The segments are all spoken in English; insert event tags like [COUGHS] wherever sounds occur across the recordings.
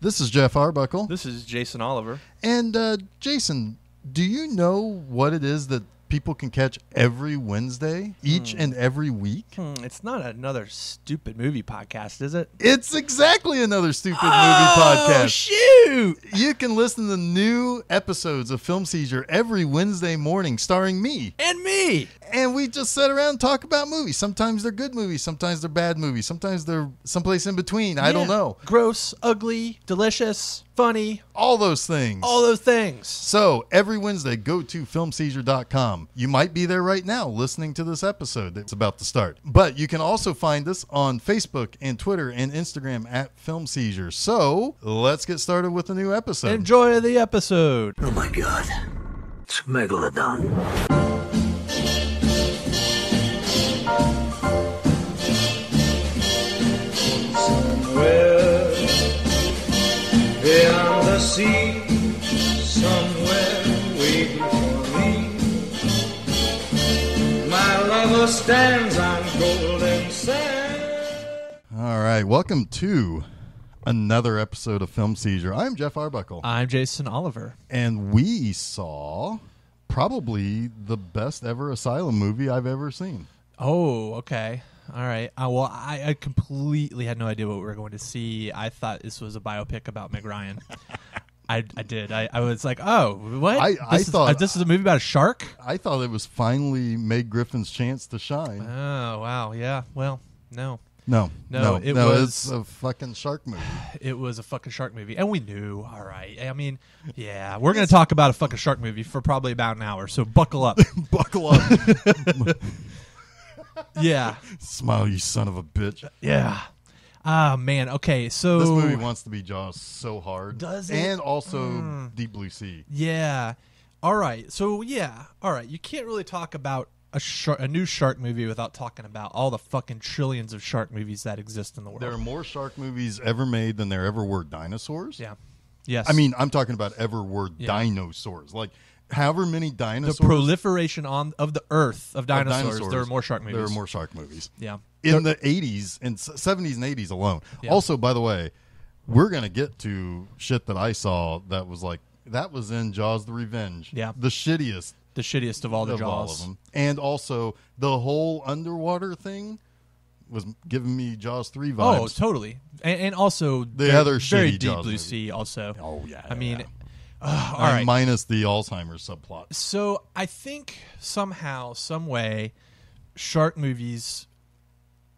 This is Geoff Arbuckle. This is Jason Oliver. And uh, Jason, do you know what it is that people can catch every Wednesday, each and every week? Hmm, it's not another stupid movie podcast, is it? It's exactly another stupid movie Oh, podcast. You can listen to new episodes of Film Seizure every Wednesday morning, starring me. And me. And we just sit around and talk about movies. Sometimes they're good movies, sometimes they're bad movies, sometimes they're someplace in between. I don't know. Gross, ugly, delicious, funny, All those things. all those things. So every Wednesday, go to filmseizure.com. You might be there right now listening to this episode that's about to start. But you can also find us on Facebook and Twitter and Instagram at Film Seizure. So let's get started with a new episode. Enjoy the episode. Oh my god. It's Megalodon. Somewhere beyond the sea, somewhere waiting for me. My lover stands on golden sand. All right. Welcome to another episode of Film Seizure. I'm Geoff Arbuckle. I'm Jason Oliver. and we saw probably the best ever Asylum movie I've ever seen. Oh, okay. All right. Uh, well, I, I completely had no idea what we were going to see. I thought this was a biopic about Meg Ryan. [LAUGHS] I, I did. I, I was like, oh, what? I- this I is, thought- uh, this is a movie about a shark. I thought it was finally Meg Griffin's chance to shine. Oh wow, yeah. Well, no, No, No, no, it no, was- a fucking shark movie. [SIGHS] it was a fucking shark movie, and we knew. All right. I mean, yeah, we're gonna talk about a fucking shark movie for probably about an hour, so buckle up. [LAUGHS] Buckle up, [LAUGHS] yeah, smile, you son of a bitch. yeah. Ah man. Okay, so This movie wants to be Jaws so hard, Does it? Mm. and also Deep Blue Sea. Yeah. All right. So yeah. All right. You can't really talk about a shark, a new shark movie without talking about all the fucking trillions of shark movies that exist in the world. There are more shark movies ever made than there ever were dinosaurs. yeah. Yes. I mean, I'm talking about ever were Yeah. dinosaurs. Like, however many dinosaurs. the proliferation on of the earth of of dinosaurs, There are more shark movies. There are more shark movies. Yeah. in the 80s and 70s and 80s alone. Yeah. Also, by the way, we're going to get to shit that I saw that was like that was in Jaws the Revenge. Yeah. The shittiest The shittiest of all the of jaws. all of them. And also the whole underwater thing was giving me Jaws 3 vibes. Oh, totally. And, and also The other very shitty deep Jaws blue movie. sea. Also. Oh, yeah, I mean, yeah. uh, [SIGHS] all Uh, minus the Alzheimer's subplot. So I think somehow, some way, shark movies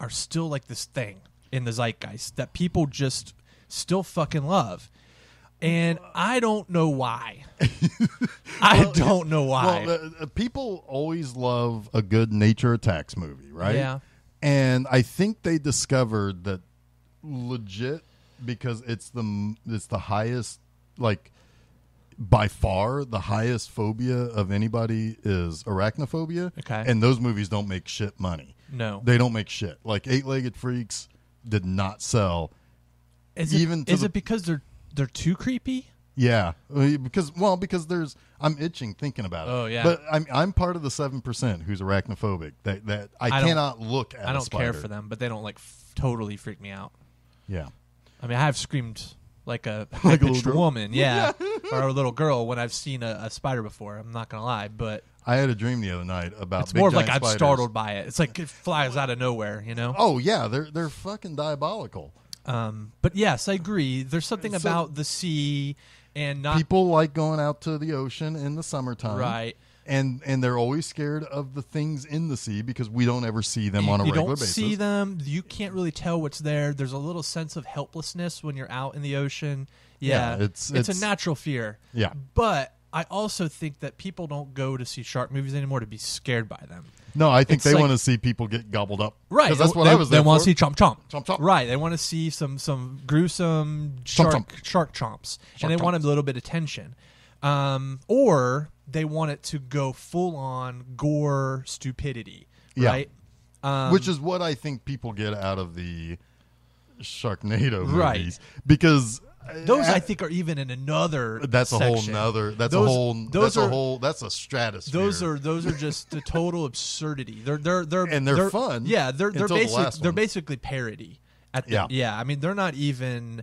are still like this thing in the zeitgeist that people just still fucking love. And I don't know why. [LAUGHS] I don't know why. Well, uh, uh, people always love a good nature attacks movie, right? Yeah. And I think they discovered that legit because it's the it's the highest like by far the highest phobia of anybody is arachnophobia. Okay. And those movies don't make shit money. no. They don't make shit. Like Eight Legged Freaks did not sell. is it, even is the- it because they're they're too creepy? Yeah, Uh, because well, because there's I'm itching thinking about it. Oh, yeah. but I'm I'm part of the seven percent who's arachnophobic. That that I, I cannot look at. I don't care for them, but they don't like f- totally freak me out. Yeah, I mean, I have screamed like a [LAUGHS] Like little woman, yeah, [LAUGHS] or a little girl when I've seen a, a spider before. I'm not gonna lie, but I had a dream the other night about. it's big more of like I'm spiders. startled by it. It's like it flies out of nowhere, you know. Oh yeah, they're they're fucking diabolical. Um, but yes, I agree. There's something So- about the sea and not People like going out to the ocean in the summertime, right. And and they're always scared of the things in the sea because we don't ever see them you, on a you regular don't basis. see them. You can't really tell what's there. There's a little sense of helplessness when you're out in the ocean. Yeah, Yeah, it's- it's it's- a natural fear. Yeah. but I also think that people don't go to see shark movies anymore to be scared by them. No, I think It's they like- want to see people get gobbled up. Right, that's what they, I was. They want to see chomp chomp. Chomp chomp. Right, they want to see some some gruesome Chomp shark chomp. shark chomps, Shark and they want a little bit of tension, um, or they want it to go full on gore stupidity. Yeah. Right, um, which is what I think people get out of the Sharknado movies, Right. Because those I think are even in another. that's a whole section. nother. That's Those- a whole. Those that's are a whole. That's a stratosphere. Those are those are just the total absurdity. They're they're they're And they're fun Yeah, they're they're until the basically they're basically parody. At the, Yeah. yeah, I mean they're not even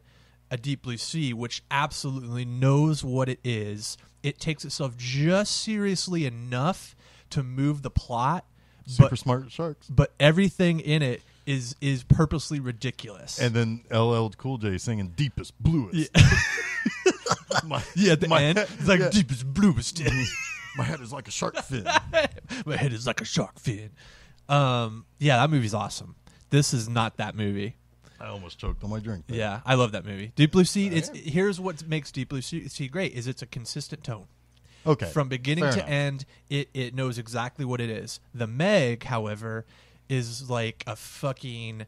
a Deep Blue Sea, which absolutely knows what it is. It takes itself just seriously enough to move the plot, Super but smart sharks. but everything in it is is purposely ridiculous. And then LL Cool J singing "Deepest Bluest." [LAUGHS] my, [LAUGHS] yeah, at the my end, head- it's like yeah. deepest bluest. [LAUGHS] my head is like a shark fin. My head is like a shark fin. Um, yeah, that movie's awesome. This is not that movie. I almost choked on my drink. Yeah, I love that movie. Deep Blue Sea. It's here's what makes Deep Blue Sea Sea great is it's a consistent tone Okay. from beginning Fair to enough. end. It it knows exactly what it is. The Meg, however, is like a fucking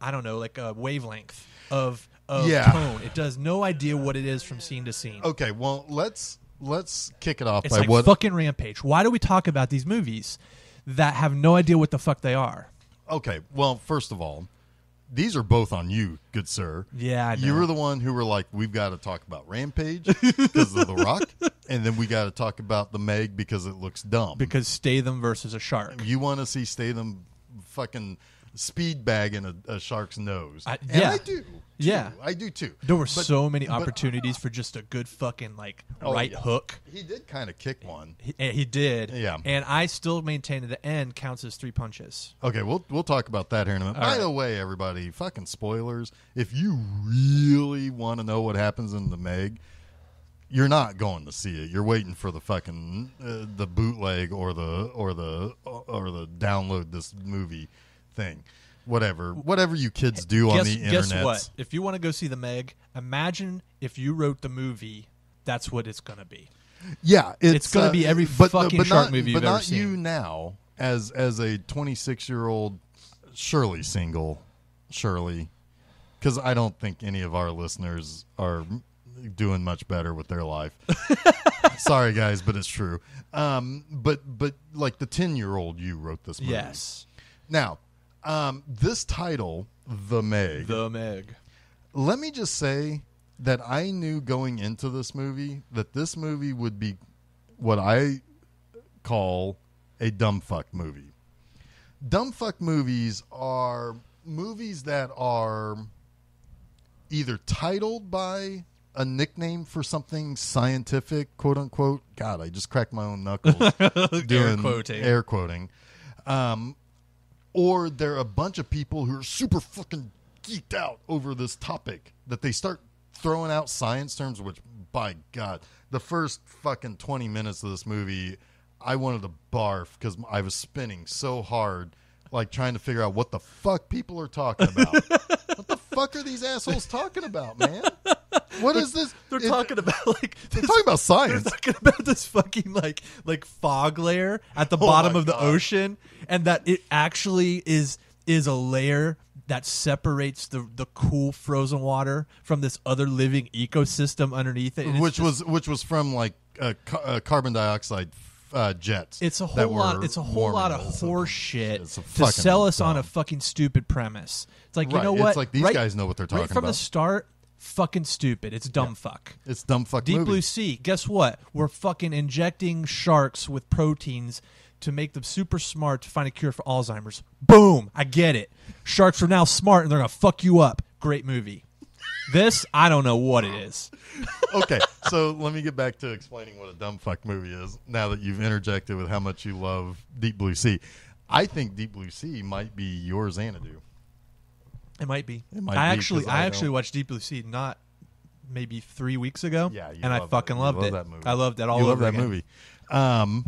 I don't know, like a wavelength of of Yeah. tone. It does no idea what it is from scene to scene. Okay. Well, let's let's kick it off It's by like what. fucking Rampage. Why do we talk about these movies that have no idea what the fuck they are? okay. Well, first of all, these are both on you, good sir. Yeah, I You were the one who were like, we've got to talk about Rampage because of The Rock, [LAUGHS] and then we got to talk about the Meg because it looks dumb. Because Statham versus a shark. you want to see Statham fucking speed bagging a, a shark's nose. I- and yeah. I do. too. Yeah. I do too. There were But- so many but opportunities for just a good fucking like Oh, right yeah. hook. He did kind of kick one. He, and he did. Yeah. And I still maintain that the end counts as three punches. Okay, we'll we'll talk about that here in a minute. All By right. the way, everybody, fucking spoilers. If you really want to know what happens in the Meg, you're not going to see it. You're waiting for the fucking uh, the bootleg or the or the or the download this movie thing. Whatever, whatever you kids do on guess, the internet. guess what? If you want to go see the Meg, imagine if you wrote the movie. That's what it's gonna be. Yeah, it's, It's gonna uh, be every but, fucking but shark not, movie but you've not ever you seen. now as as a 26 year old Shirley single, Shirley, because I don't think any of our listeners are doing much better with their life. [LAUGHS] Sorry, guys, but it's true. Um, but but like the 10 year old you wrote this movie. Yes. Now, um, this title, The Meg. The Meg. Let me just say that I knew going into this movie that this movie would be what I call a dumb fuck movie. Dumb fuck movies are movies that are either titled by a nickname for something scientific, quote unquote. God, I just cracked my own knuckles [LAUGHS] doing quoting. air quoting. Um, or they're a bunch of people who are super fucking geeked out over this topic that they start throwing out science terms which by god the first fucking 20 minutes of this movie i wanted to barf because i was spinning so hard like trying to figure out what the fuck people are talking about [LAUGHS] what the fuck are these assholes talking about man what is this They're It- talking about [LAUGHS] like they're this- talking about science. [LAUGHS] They're science talking about this fucking like like fog layer at the Oh bottom my of the God. ocean, and that it actually is is a layer that separates the the cool frozen water from this other living ecosystem underneath it. and it's which was which was from like uh, ca- uh, carbon dioxide uh, jets. It's a that whole lot. were It's a whole lot of warming us. horse shit It's a to fucking sell us on a dumb. fucking stupid premise. It's like you Right, know it's what? like these Right- guys know what they're right talking from the about. start. Fucking stupid. It's dumb fuck. It's dumb fuck Deep movie. Blue Sea. Guess what? We're fucking injecting sharks with proteins to make them super smart to find a cure for Alzheimer's. Boom! I get it. Sharks are now smart and they're gonna fuck you up. Great movie. This, I don't know what it is. okay, so let me get back to explaining what a dumb fuck movie is. Now that you've interjected with how much you love Deep Blue Sea, I think Deep Blue Sea might be your Xanadu. It might be. It might I be, actually, 'cause I, I actually don't- watched Deep Blue Sea not maybe three weeks ago. Yeah, you and I love fucking that. You loved love it. that movie. I loved it all you over love that again. movie. Um,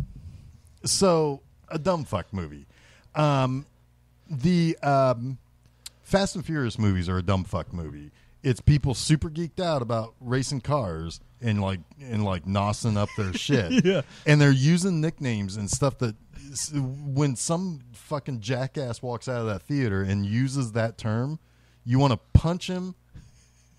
so a dumb fuck movie. Um, the um, Fast and Furious movies are a dumb fuck movie. It's people super geeked out about racing cars and like and like nossing up their [LAUGHS] shit. Yeah. and they're using nicknames and stuff that when some fucking jackass walks out of that theater and uses that term, you want to punch him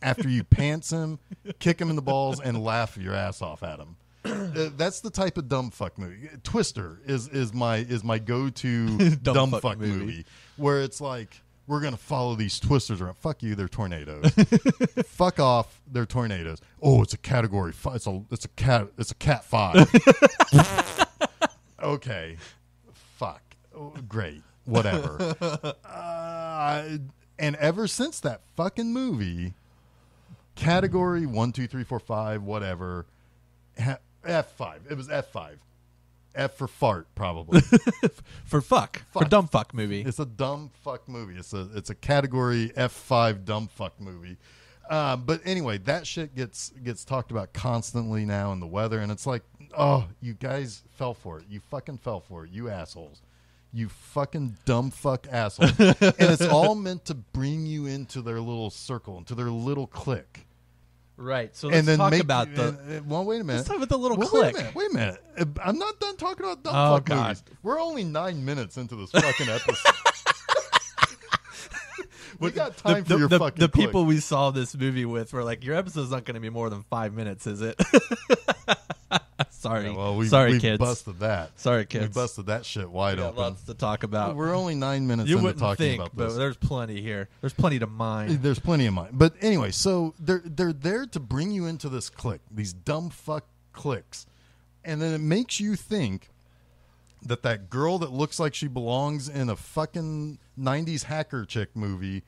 after you [LAUGHS] pants him, kick him in the balls, and laugh your ass off at him. [CLEARS THROAT] Uh, that's the type of dumb fuck movie. Twister is is my is my go to dumb, [LAUGHS] Dumb fuck, fuck movie. movie. where it's like we're gonna follow these twisters around. Fuck you, they're tornadoes. [LAUGHS] fuck off, they're tornadoes. Oh, it's a category. five. it's a it's a cat it's a cat five. okay, fuck, Oh, great, whatever. uh, and ever since that fucking movie category one, two, three, four, five, whatever. F five. It was F five. F for fart, probably. [LAUGHS] For fuck. For dumb fuck movie. It's a dumb fuck movie. It's a it's a category F five dumb fuck movie. Uh, but anyway, that shit gets gets talked about constantly now in the weather, and it's like, oh, you guys fell for it. You fucking fell for it. You assholes. You fucking dumb fuck assholes. [LAUGHS] and it's all meant to bring you into their little circle, into their little clique. right. So let's and then talk make, about the. well, wait a minute. Let's talk about the little Well, clique. Wait a minute. Wait a minute. Uh, I'm not done talking about dumb Oh, fuck God. movies. We're only nine minutes into this fucking [LAUGHS] episode. we got time the, for your the, fucking the clique. people we saw this movie with were like, your episode's not going to be more than five minutes, is it? [LAUGHS] [LAUGHS] Sorry. Yeah, well, we, Sorry, we kids. busted that. Sorry, We kids. busted that shit wide We got open. lots to talk about. We're only nine minutes you into wouldn't talking think, about but there's plenty here. There's plenty to mine. There's plenty of mine. But anyway, so they're they're there to bring you into this click, these dumb fuck clicks, And then it makes you think that that girl that looks like she belongs in a fucking 90s hacker chick movie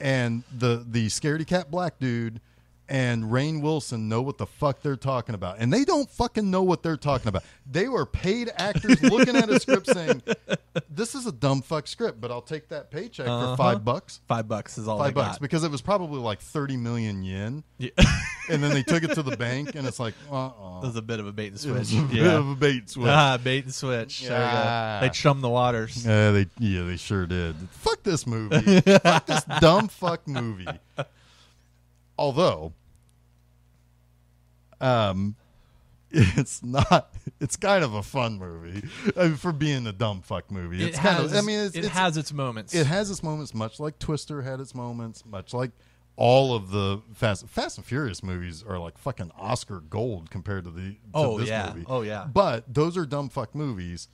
and the the scaredy cat black dude and Rainn Wilson know what the fuck they're talking about. And they don't fucking know what they're talking about. They were paid actors looking at a script saying, This is a dumb fuck script, but I'll take that paycheck Uh-huh. for five bucks Five bucks is all five bucks got. because it was probably like 30 million yen Yeah. [LAUGHS] and then they took it to the bank and it's like uh-uh. That was a bit of a bait and It switch. a bit yeah. of a bait and switch Ah, bait and switch. There you go. Yeah. They chum the waters. yeah they yeah they sure did fuck this movie [LAUGHS] fuck this dumb fuck movie although um [LAUGHS] it's not it's kind of a fun movie I mean, for being a dumb fuck movie it's it kind has, of i mean it's, it it's, has its moments. it has its moments, much like Twister had its moments, much like all of the Fast Fast and Furious movies are like fucking Oscar gold compared to the to Oh, this yeah. movie. Oh, yeah. But those are dumb fuck movies.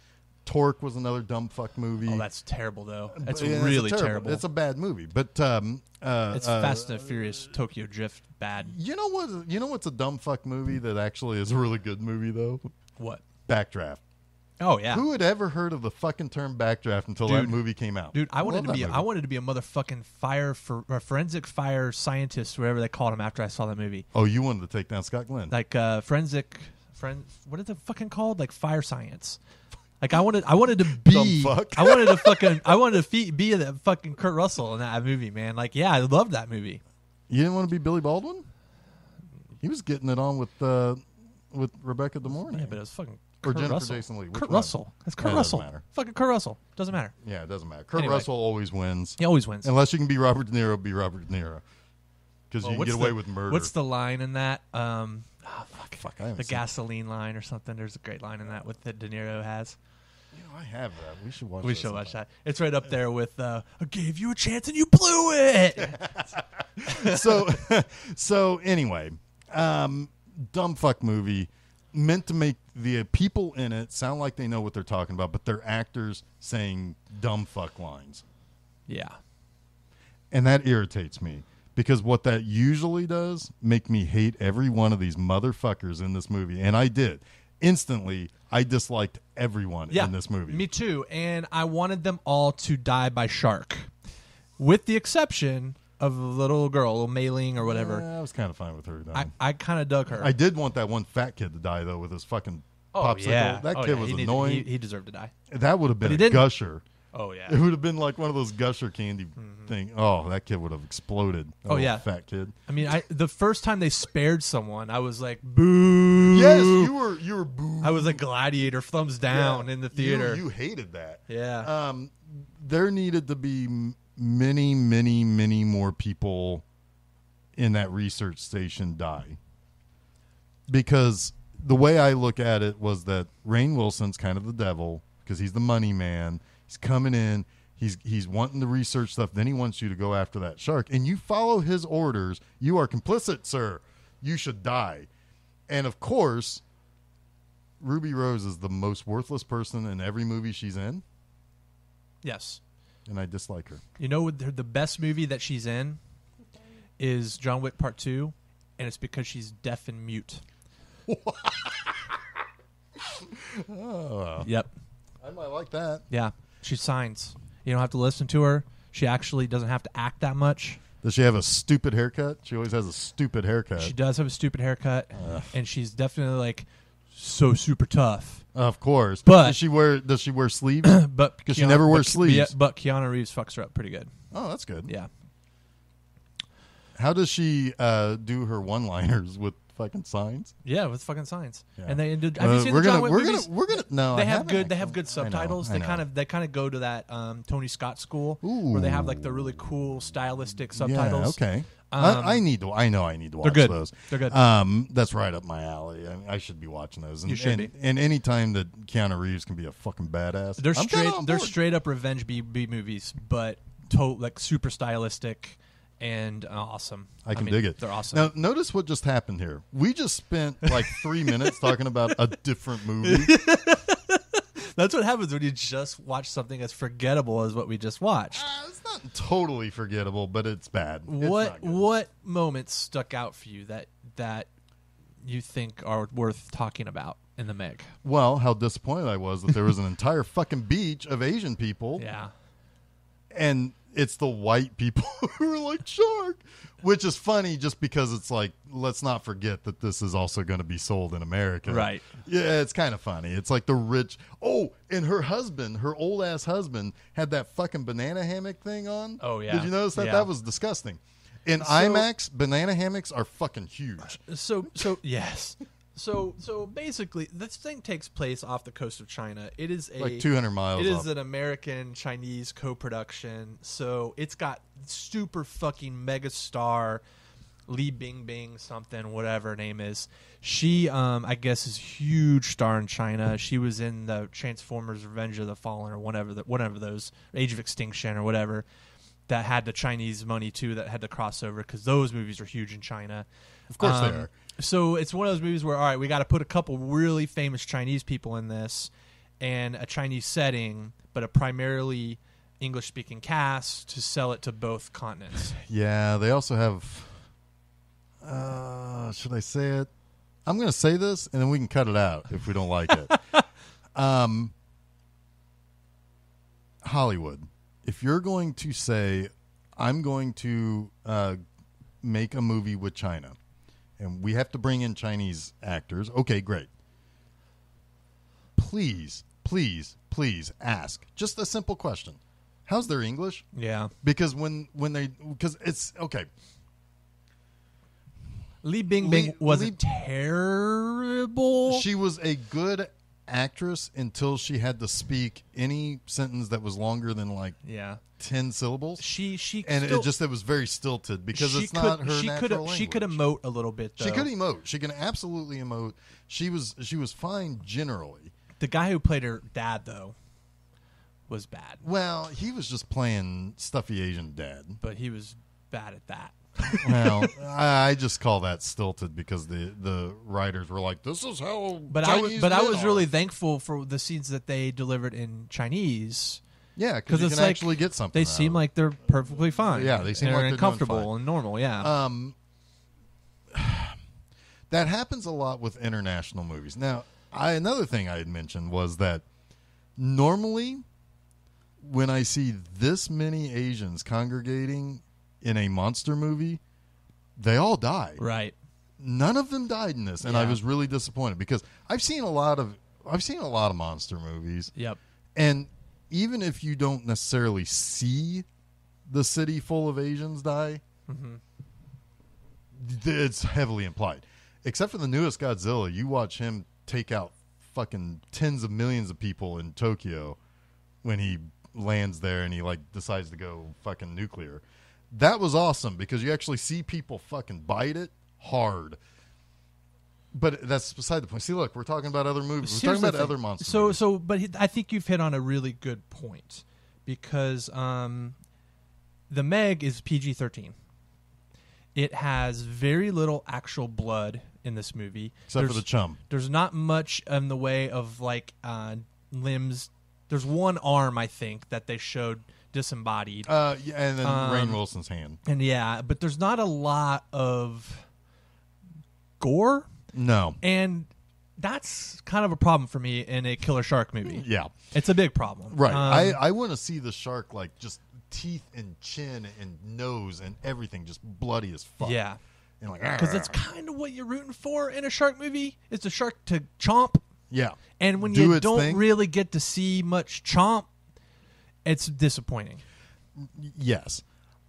Torque was another dumb fuck movie. oh, that's terrible though. That's Yeah, it's really terrible. terrible. It's a bad movie. But um, uh, It's uh, Fast and Furious Tokyo Drift bad. You know what? You know what's a dumb fuck movie that actually is a really good movie though? What? Backdraft. Oh yeah. Who had ever heard of the fucking term backdraft until that movie came out? Dude, I wanted Love to be movie. I wanted to be a motherfucking fire for or forensic fire scientist, whatever they called him after I saw that movie. Oh, you wanted to take down Scott Glenn? Like uh forensic friend what is it fucking called? Like fire science. Like I wanted I wanted to be fuck. I wanted to fucking I wanted to fe- be the fucking Kurt Russell in that movie, man. Like yeah, I loved that movie. You didn't want to be Billy Baldwin? He was getting it on with uh, with Rebecca De Mornay. Yeah, but it was fucking Or Kurt Jennifer Russell. Jason Lee. Which Kurt one? Russell. That's Kurt Yeah, it doesn't Russell. matter. Fucking Kurt Russell. Doesn't matter. yeah, it doesn't matter. Kurt Anyway. Russell always wins. He always wins. Unless you can be Robert De Niro, be Robert De Niro. Because Well, you can what's get away the- with murder. What's the line in that? Um, oh, fuck. Fuck, I haven't the seen gasoline line or something. There's a great line in that with that De Niro has. You know, I have that. We should watch We that should watch sometime. that. It's right up there with uh, "I gave you a chance and you blew it." [LAUGHS] so [LAUGHS] so anyway, um, dumb fuck movie meant to make the people in it sound like they know what they're talking about, but they're actors saying dumb fuck lines. yeah, And that irritates me because what that usually does make me hate every one of these motherfuckers in this movie. And I did. Instantly, I disliked everyone yeah. in this movie. Me too. And I wanted them all to die by shark, with the exception of the little girl, little Mei Ling or whatever. I was kind of fine with her. Though. I, I kind of dug her. I did want that one fat kid to die though with his fucking oh popsicle. yeah, That Oh, kid yeah. was He needed- annoying. he, he deserved to die. that would have been But a gusher. Oh yeah. It would have been like one of those gusher candy thing. Oh, that kid would have exploded. Mm-hmm. Oh, yeah. fat kid. I mean, I the first time they spared someone, I was like, "Boo!" Yes, you were. You were boo. I was like gladiator, thumbs down Yeah. in the theater. You, hated that. yeah, Um, there needed to be many, many, many more people in that research station die. Because the way I look at it was that Rainn Wilson's kind of the devil because he's the money man. He's coming in. He's he's wanting to research stuff. Then he wants you to go after that shark, and you follow his orders. You are complicit, sir. You should die. And of course, Ruby Rose is the most worthless person in every movie she's in yes. and I dislike her. You know, the, the best movie that she's in is John Wick Part Two, and it's because she's deaf and mute. Oh, [LAUGHS] Yep. I might like that. Yeah. She signs. You don't have to listen to her. She actually doesn't have to act that much. Does she have a stupid haircut? She always has a stupid haircut. She does have a stupid haircut, and she's definitely like so super tough. of course. But- does she wear does she wear [COUGHS] sleeves? but because she never wears but- sleeves. But Keanu Reeves fucks her up pretty good. oh, that's good. Yeah. How does she uh, do her one-liners with fucking signs? Yeah, with fucking signs. Yeah. And they did. Have Uh, you seen we're the John gonna Wick we're movies? gonna we're gonna no. they I have haven't good. They have actually. good I know, subtitles. I they know. kind of they kind of go to that um, Tony Scott school where they have like the really cool stylistic subtitles. Yeah, okay. Um, I, I need to. I know I need to watch They're good. those. They're good. Um, that's right up my alley. I, I should be watching those. And, You should and, be. And any time that Keanu Reeves can be a fucking badass, They're I'm straight. kinda on They're board. straight up revenge B, B movies, but to, like super stylistic and uh, awesome. I can mean, dig it. They're awesome. Now, notice what just happened here. We just spent like three minutes [LAUGHS] talking about a different movie. [LAUGHS] That's what happens when you just watch something as forgettable as what we just watched. Uh, it's not totally forgettable, but it's bad. It's what what moments stuck out for you that that you think are worth talking about in the Meg? Well, how disappointed I was that there was an entire fucking beach of Asian people, Yeah. and it's the white people [LAUGHS] who are like shark, which is funny just because it's like let's not forget that this is also going to be sold in America, Right. Yeah, it's kind of funny. It's like the rich. Oh, and her husband, her old ass husband, had that fucking banana hammock thing on. Oh, yeah. did you notice that? Yeah. That was disgusting. In IMAX, banana hammocks are fucking huge. So so yes. So so basically this thing takes place off the coast of China. It is a Like 200 miles It is an American Chinese co-production. So it's got super fucking mega star Li Bingbing something whatever her name is. She um I guess is huge star in China. She was in the Transformers Revenge of the Fallen or whatever the, whatever those Age of Extinction or whatever that had the Chinese money too that had the crossover cuz those movies are huge in China. Of course they Um, are. So it's one of those movies where all right, we got to put a couple really famous Chinese people in this, and a Chinese setting, but a primarily English-speaking cast to sell it to both continents. [LAUGHS] Yeah, they also have. Uh, should I say it? I'm going to say this, and then we can cut it out if we don't like it. [LAUGHS] um, Hollywood, if you're going to say, "I'm going to uh, make a movie with China," and we have to bring in Chinese actors, okay, great. Please, please, please ask just a simple question: How's their English? Yeah, because when when they because it's okay Li Bingbing Li- wasn't Li- terrible. she was a good actress until she had to speak any sentence that was longer than like yeah, 10 syllables? She she and still, it just it was very stilted because it's not could, her she natural could she could emote a little bit. Though. she could emote. She can absolutely emote. She was she was fine generally. The guy who played her dad though was bad, well he was just playing stuffy asian dad. But he was bad at that. Well [LAUGHS] I, I just call that stilted because the the writers were like this is how But I was, but I was are." really thankful for the scenes that they delivered in Chinese yeah because it's can like actually get something They seem like they're perfectly fine. Yeah, they seem They're like they're comfortable and normal. Yeah, Um, [SIGHS] that happens a lot with international movies. Now, I another thing I had mentioned was that normally when I see this many Asians congregating in a monster movie, they all die. right. None of them died in this, and I was really disappointed because I've seen a lot of I've seen a lot of monster movies, Yep. and even if you don't necessarily see the city full of Asians die, th- it's heavily implied. Except for the newest Godzilla, you watch him take out fucking tens of millions of people in Tokyo when he lands there and he like decides to go fucking nuclear. That was awesome because you actually see people fucking bite it hard. But that's beside the point. See, look, we're talking about other movies. We're Here's talking about other monsters. So, so, but I think you've hit on a really good point because um, the Meg is PG thirteen. It has very little actual blood in this movie, except for the chum. There's not much in the way of like uh, limbs. There's one arm I think that they showed disembodied, Uh, yeah, and then Um, Rainn Wilson's hand. and yeah, but there's not a lot of gore, No. and that's kind of a problem for me in a killer shark movie. Yeah. It's a big problem, Right. Um, I, I want to see the shark like just teeth and chin and nose and everything just bloody as fuck. Yeah. and like Because that's kind of what you're rooting for in a shark movie. It's a shark to chomp. yeah. And when Do you don't thing. really get to see much chomp, it's disappointing. Yes.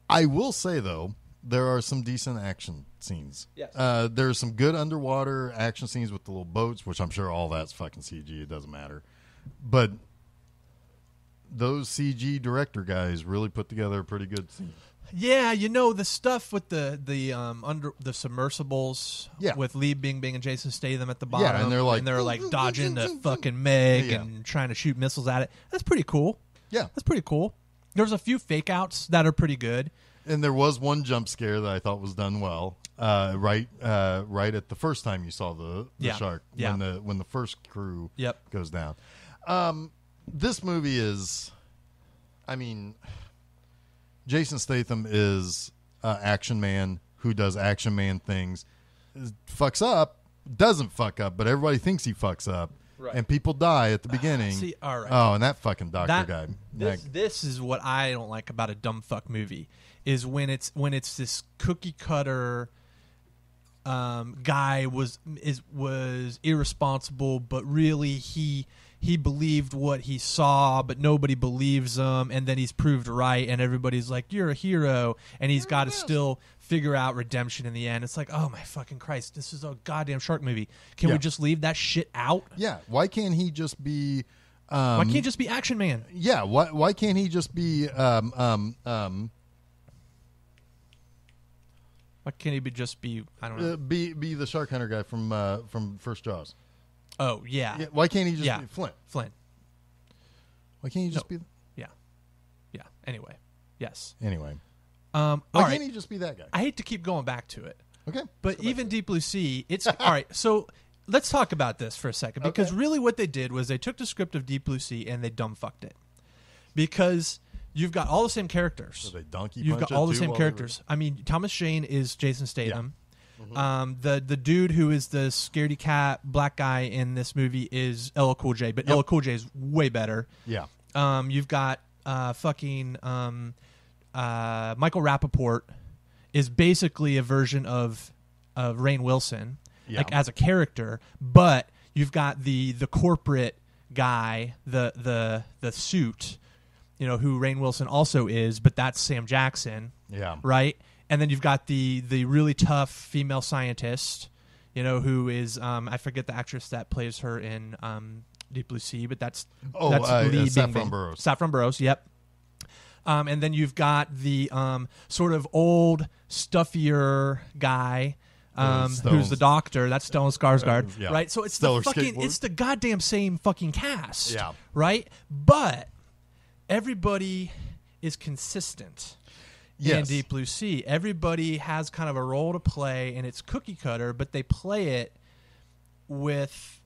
I will say though, there are some decent action scenes. Yes. Uh, there's some good underwater action scenes with the little boats, which I'm sure all that's fucking CG. It doesn't matter. But those CG director guys really put together a pretty good scene. Yeah, you know the stuff with the the um under the submersibles. Yeah. with Li Bingbing and Jason Statham at the bottom. Yeah, and they're like- and they're like dodging the fucking Meg Yeah. and trying to shoot missiles at it. That's pretty cool. Yeah. That's pretty cool. There's a few fake outs that are pretty good. And there was one jump scare that I thought was done well. Uh, right, uh, right at the first time you saw the, the Yeah. shark Yeah. when the when the first crew Yep. goes down. Um, this movie is, I mean, Jason Statham is an action man who does action man things. Fucks up, doesn't fuck up, but everybody thinks he fucks up, Right. and people die at the beginning. See, all right. Oh, and that fucking doctor that, guy. This, That- this is what I don't like about a dumb fuck movie is when it's when it's this cookie cutter um, guy was is was irresponsible, but really he he believed what he saw, but nobody believes him, and then he's proved right, and everybody's like, "You're a hero," and he's got to still figure out redemption in the end. It's like, oh my fucking Christ, this is a goddamn shark movie. Can Yeah. we just leave that shit out? yeah, why can't he just be? Um, Why can't he just be Action Man? Yeah, why why can't he just be um um um Why can't he be just be? I don't know. uh, be be the shark hunter guy from uh from First Jaws? oh yeah, Yeah, why can't he just Yeah. be Flint? Flint. Why can't he just No. be Yeah, yeah. Anyway, yes. anyway? Um, Why all can't right. he just be that guy? I hate to keep going back to it, Okay, but even Deep Blue Sea, it's [LAUGHS] all right. So let's talk about this for a second because Okay. really what they did was they took the script of Deep Blue Sea and they dumb fucked it because you've got all the same characters. So they donkey You've punch got it all the too same while they were- characters. I mean, Thomas Jane is Jason Statham. Mm-hmm. Um, the the dude who is the scaredy cat black guy in this movie is LL Cool J, but LL Cool J is way better. yeah, Um, you've got uh, fucking um, uh, Michael Rappaport is basically a version of of Rainn Wilson, Yeah. like as a character, but you've got the the corporate guy, the the the suit, you know, who Rainn Wilson also is, but that's Sam Jackson, yeah, right? And then you've got the the really tough female scientist, you know, who is um, I forget the actress that plays her in um, Deep Blue Sea, but that's Oh, that's uh, Lee uh, Saffron. Burrows. Saffron Burrows, yep. Um, and then you've got the um, sort of old, stuffier guy. Um, who's the doctor? That's Stellan Skarsgård, Uh, yeah. right? So it's Stellar the fucking, skateboard. it's the goddamn same fucking cast, Yeah. right? But everybody is consistent in Deep Blue Sea. Everybody has kind of a role to play, and it's cookie cutter, but they play it with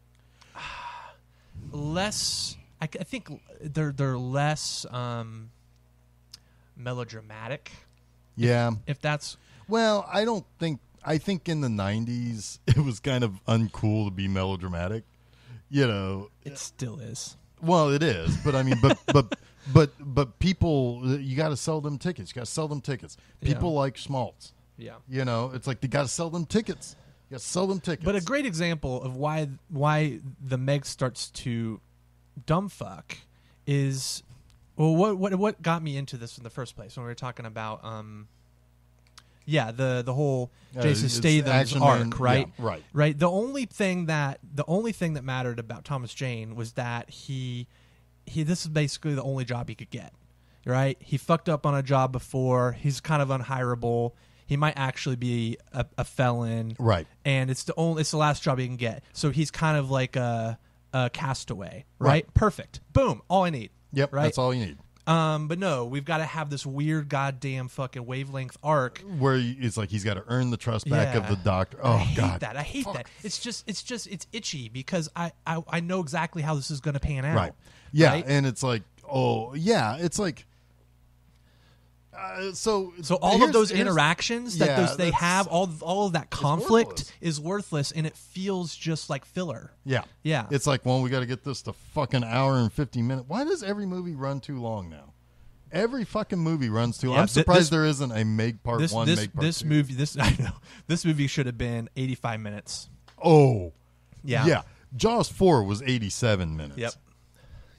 [SIGHS] less. I, I think they're they're less um, melodramatic. yeah. If that's Well, I don't think. I think in the '90s [LAUGHS] it was kind of uncool to be melodramatic. You know, it still is. Well, it is, but I mean, but [LAUGHS] but but but people, you got to sell them tickets. You got to sell them tickets. People Yeah. like schmaltz. Yeah. You know, it's like they got to sell them tickets. You got to sell them tickets. But a great example of why why the Meg starts to dumbfuck is well what what what got me into this in the first place when we were talking about um yeah the the whole Uh, Jason Statham's arc Man- right yeah, right. right the only thing that the only thing that mattered about Thomas Jane was that he he this is basically the only job he could get right he fucked up on a job before he's kind of unhireable he might actually be a, a felon Right. and it's the only it's the last job he can get. So he's kind of like a, a castaway, right? Right. Perfect. Boom. All I need. Yep, Right. that's all you need. Um, but no, we've got to have this weird goddamn fucking wavelength arc. Where you, it's like he's got to earn the trust back of Yeah. the doctor. Oh I hate God, that. I hate Fuck. that. It's just it's just it's itchy because I I, I know exactly how this is going to pan out. Right. Yeah, and it's like, oh yeah, it's like. Uh, so So all of those interactions that Yeah, those they have, all all of that conflict worthless. is worthless, and it feels just like filler. Yeah, Yeah. It's like, well, we got to get this to fucking hour and fifty minutes. Why does every movie run too long now? every fucking movie runs too Yeah, I'm surprised this- there isn't a make Part this One, this Meg Part this Two. movie this [LAUGHS] I know this movie should have been 85 minutes. Oh, Yeah. yeah. Jaws four was 87 minutes. Yep.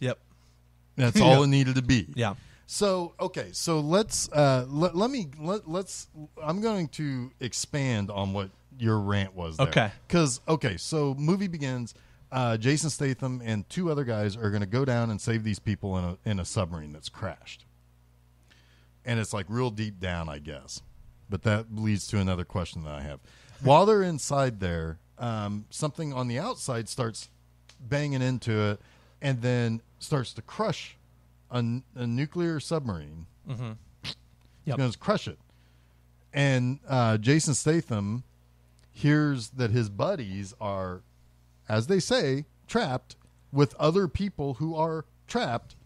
Yep. That's all [LAUGHS] it needed to be. Yeah. So okay, so let's uh, let, let me let, let's. I'm going to expand on what your rant was. There. Okay. Because okay, so movie begins. Uh, Jason Statham and two other guys are going to go down and save these people in a in a submarine that's crashed, and it's like real deep down, I guess. But that leads to another question that I have. [LAUGHS] While they're inside there, um, something on the outside starts banging into it, and then starts to crush a, a nuclear submarine. Mm-hmm. Yep. going to crush it. And uh, Jason Statham hears that his buddies are, as they say, trapped with other people who are trapped.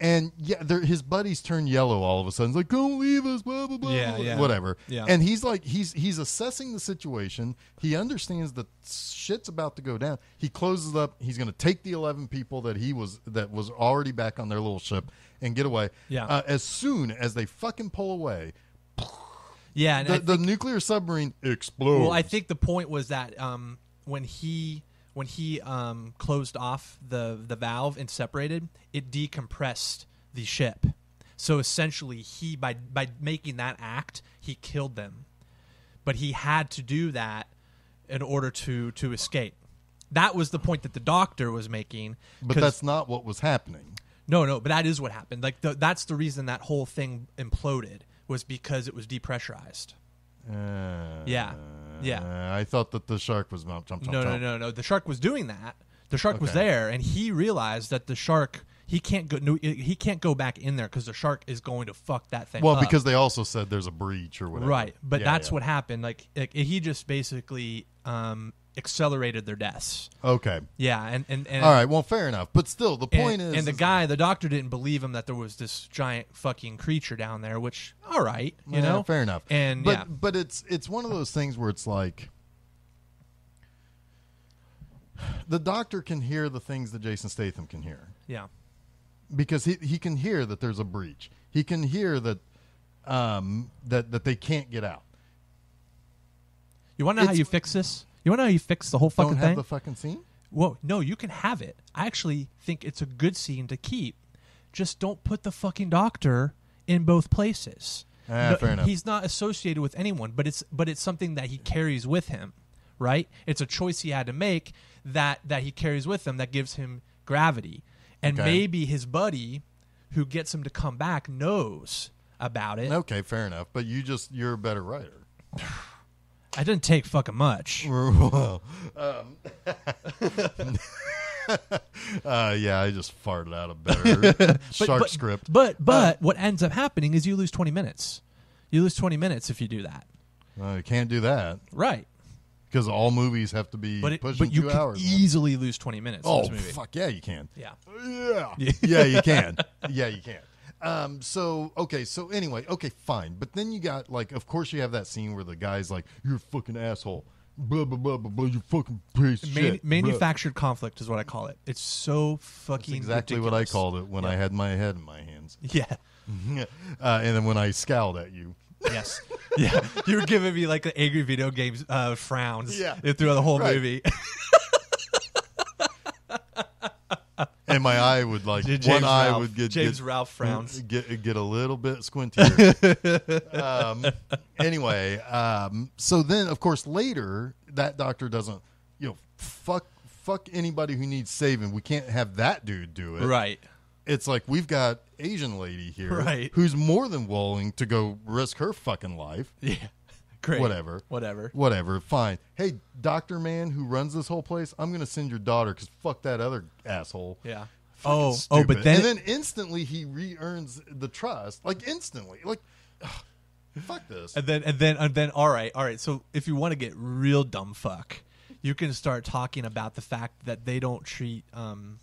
And yeah, his buddies turn yellow all of a sudden. It's like, "Don't leave us," blah blah blah, Yeah, blah, yeah. whatever. Yeah. And he's like, he's he's assessing the situation. He understands that shit's about to go down. He closes up. He's going to take the eleven people that he was that was already back on their little ship and get away. Yeah. Uh, as soon as they fucking pull away, Yeah, and the, I the nuclear submarine explodes. Well, I think the point was that um, when he when he um, closed off the the valve and separated, it decompressed the ship. So essentially, he by by making that act, he killed them. But he had to do that in order to to escape. That was the point that the doctor was making. But that's not what was happening. no, no, but that is what happened. Like the, that's the reason that whole thing imploded was because it was depressurized. Uh, Yeah. Yeah. I thought that the shark was jump, jump, jump, No, no, jump. no, no. The shark was doing that. The shark was Okay. there, and he realized that the shark he can't go. No, he can't go back in there because the shark is going to fuck that thing. Well, up. because they also said there's a breach or whatever. right, but Yeah, that's yeah. what happened. Like, like he just basically um, accelerated their deaths. Okay. Yeah, and and, and All right. Well, fair enough. But still, the And, point is, and the is- guy, the doctor, didn't believe him that there was this giant fucking creature down there. Which, all right, you Yeah, know, fair enough. And but yeah, but it's it's one of those things where it's like the doctor can hear the things that Jason Statham can hear yeah, because he he can hear that there's a breach. He can hear that um that that they can't get out. you want to know how you fix this? You want to know how you fix the whole fucking Don't thing? have the fucking scene. Well, no, you can have it. I actually think it's a good scene to keep. Just don't put the fucking doctor in both places. Ah, No, fair enough. He's not associated with anyone, but it's but it's something that he carries with him, right? It's a choice he had to make that that he carries with him that gives him gravity. And Okay. maybe his buddy who gets him to come back knows about it. Okay, fair enough. But you just you're a better writer. [SIGHS] [LAUGHS] I didn't take fucking much. [LAUGHS] well, um, [LAUGHS] uh, yeah, I just farted out a better [LAUGHS] shark but, script. But but what ends up happening is you lose 20 minutes. You lose 20 minutes if you do that. Uh, you can't do that Right. because all movies have to be But it, pushing but you two can hours. easily lose 20 minutes in oh fuck yeah, you can. Yeah. Yeah, yeah, you can. Yeah, you can. Um, so okay, so anyway, okay, fine. But then you got like, of course, you have that scene where the guy's like, "You're a fucking asshole." Blah blah blah blah blah. You fucking piece of Man- shit. manufactured conflict is what I call it. It's so That's fucking exactly what I ridiculous. called it when I had my head in my hands. [LAUGHS] Yeah. [LAUGHS] uh, and then when I scowled at you. Yes. [LAUGHS] yeah. You were giving me like the angry video games uh, frowns. Yeah. Throughout the whole Right. movie. And my eye would like James one eye Ralph. would get James get, Ralph frowns. get get a little bit squintier. [LAUGHS] um, anyway, um, so then of course later that doctor doesn't, you know, fuck fuck anybody who needs saving. We can't have that dude do it. right. It's like we've got Asian lady here, Right. who's more than willing to go risk her fucking life. Yeah. Great. Whatever. Whatever. Whatever, fine. Hey, doctor man who runs this whole place, I'm gonna send your daughter because fuck that other asshole. Yeah. Fucking Oh, oh, but then, and then instantly he re-earns the trust, like instantly, like ugh, fuck this. And then and then and then all right, all right. So if you want to get real dumb fuck, you can start talking about the fact that they don't treat um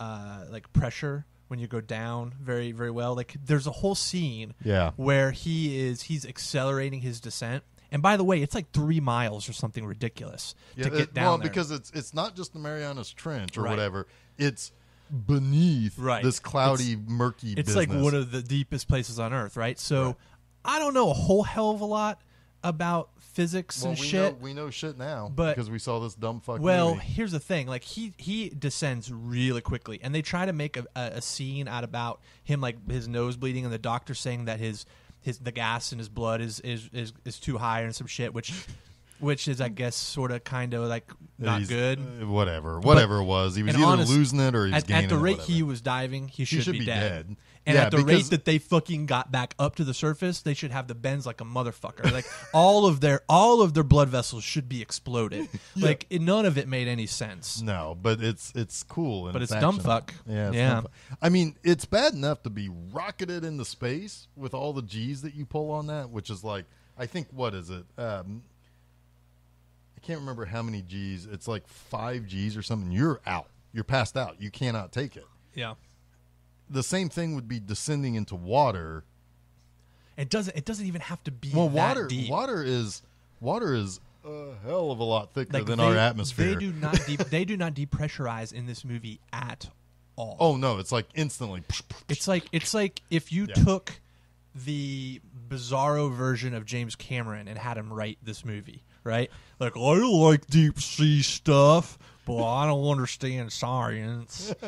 uh like pressure when you go down very very well. Like there's a whole scene Yeah. where he is he's accelerating his descent. And by the way, it's like 3 miles or something ridiculous Yeah, to get it- down well, there. because it's it's not just the Marianas Trench or Right. whatever. It's beneath Right. this cloudy, murky. it's business. like one of the deepest places on earth, right? So I don't know a whole hell of a lot about physics well, and we shit. Know, we know shit now, But- because we saw this dumb fuck. Well, movie. here's the thing: like he he descends really quickly, and they try to make a, a, a scene out about him, like his nose bleeding, and the doctor saying that his his the gas in his blood is is is, is too high and some shit, which [LAUGHS] which is I guess sort of kind of like not He's- good. uh, whatever, whatever it was. He was either honest- losing it or he was at, gaining at the rate he was diving, he should, should be, be dead. dead. And Yeah, at the rate that they fucking got back up to the surface, they should have the bends like a motherfucker. Like [LAUGHS] all of their all of their blood vessels should be exploded. [LAUGHS] Like it, none of it made any sense. No, but it's it's cool. But it's, it's dumb fuck. Yeah, it's Yeah. dumb fuck. I mean, it's bad enough to be rocketed into space with all the G's that you pull on that, which is like I think what is it? Um, I can't remember how many G's. It's like five G's or something. You're out. You're passed out. You cannot take it. Yeah. The same thing would be descending into water. It doesn't. It doesn't even have to be Well, that water deep. water is water is a hell of a lot thicker Like than they, our atmosphere. They do not. De- [LAUGHS] they do not depressurize in this movie at all. Oh no, it's like instantly. It's like it's like if you Yeah. took the bizarro version of James Cameron and had him write this movie, right? Like I like deep sea stuff, but I don't understand science. [LAUGHS]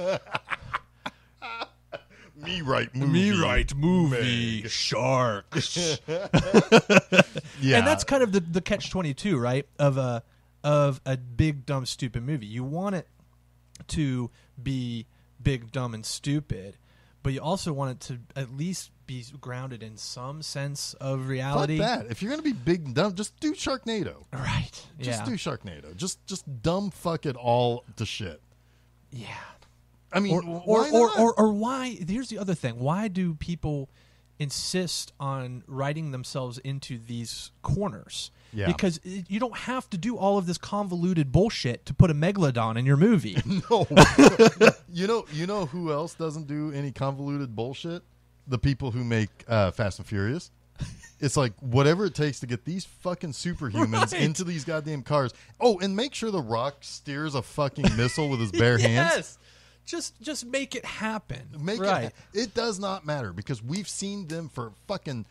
Me right movie. Me right movie sharks. [LAUGHS] Yeah, and that's kind of the, the catch twenty two, right? Of a of a big dumb stupid movie. You want it to be big dumb and stupid, but you also want it to at least be grounded in some sense of Fuck reality. that. If you're gonna be big and dumb, just do Sharknado. Right. Just yeah. do Sharknado. Just just dumb fuck it all to shit. yeah. I mean, Or why or, or, or or why here's the other thing. Why do people insist on writing themselves into these corners? Yeah. Because it, you don't have to do all of this convoluted bullshit to put a megalodon in your movie. [LAUGHS] no. [LAUGHS] you know, you know who else doesn't do any convoluted bullshit? The people who make uh, Fast and Furious. It's like whatever it takes to get these fucking superhumans Right. into these goddamn cars. Oh, and make sure the Rock steers a fucking missile with his bare [LAUGHS] hands. Just just make it happen. Make right. it. It does not matter because we've seen them for fucking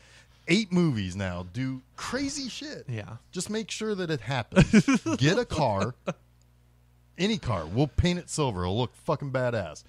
eight movies now do crazy shit. Yeah. Just make sure that it happens. [LAUGHS] Get a car, any car. We'll paint it silver. It'll look fucking badass.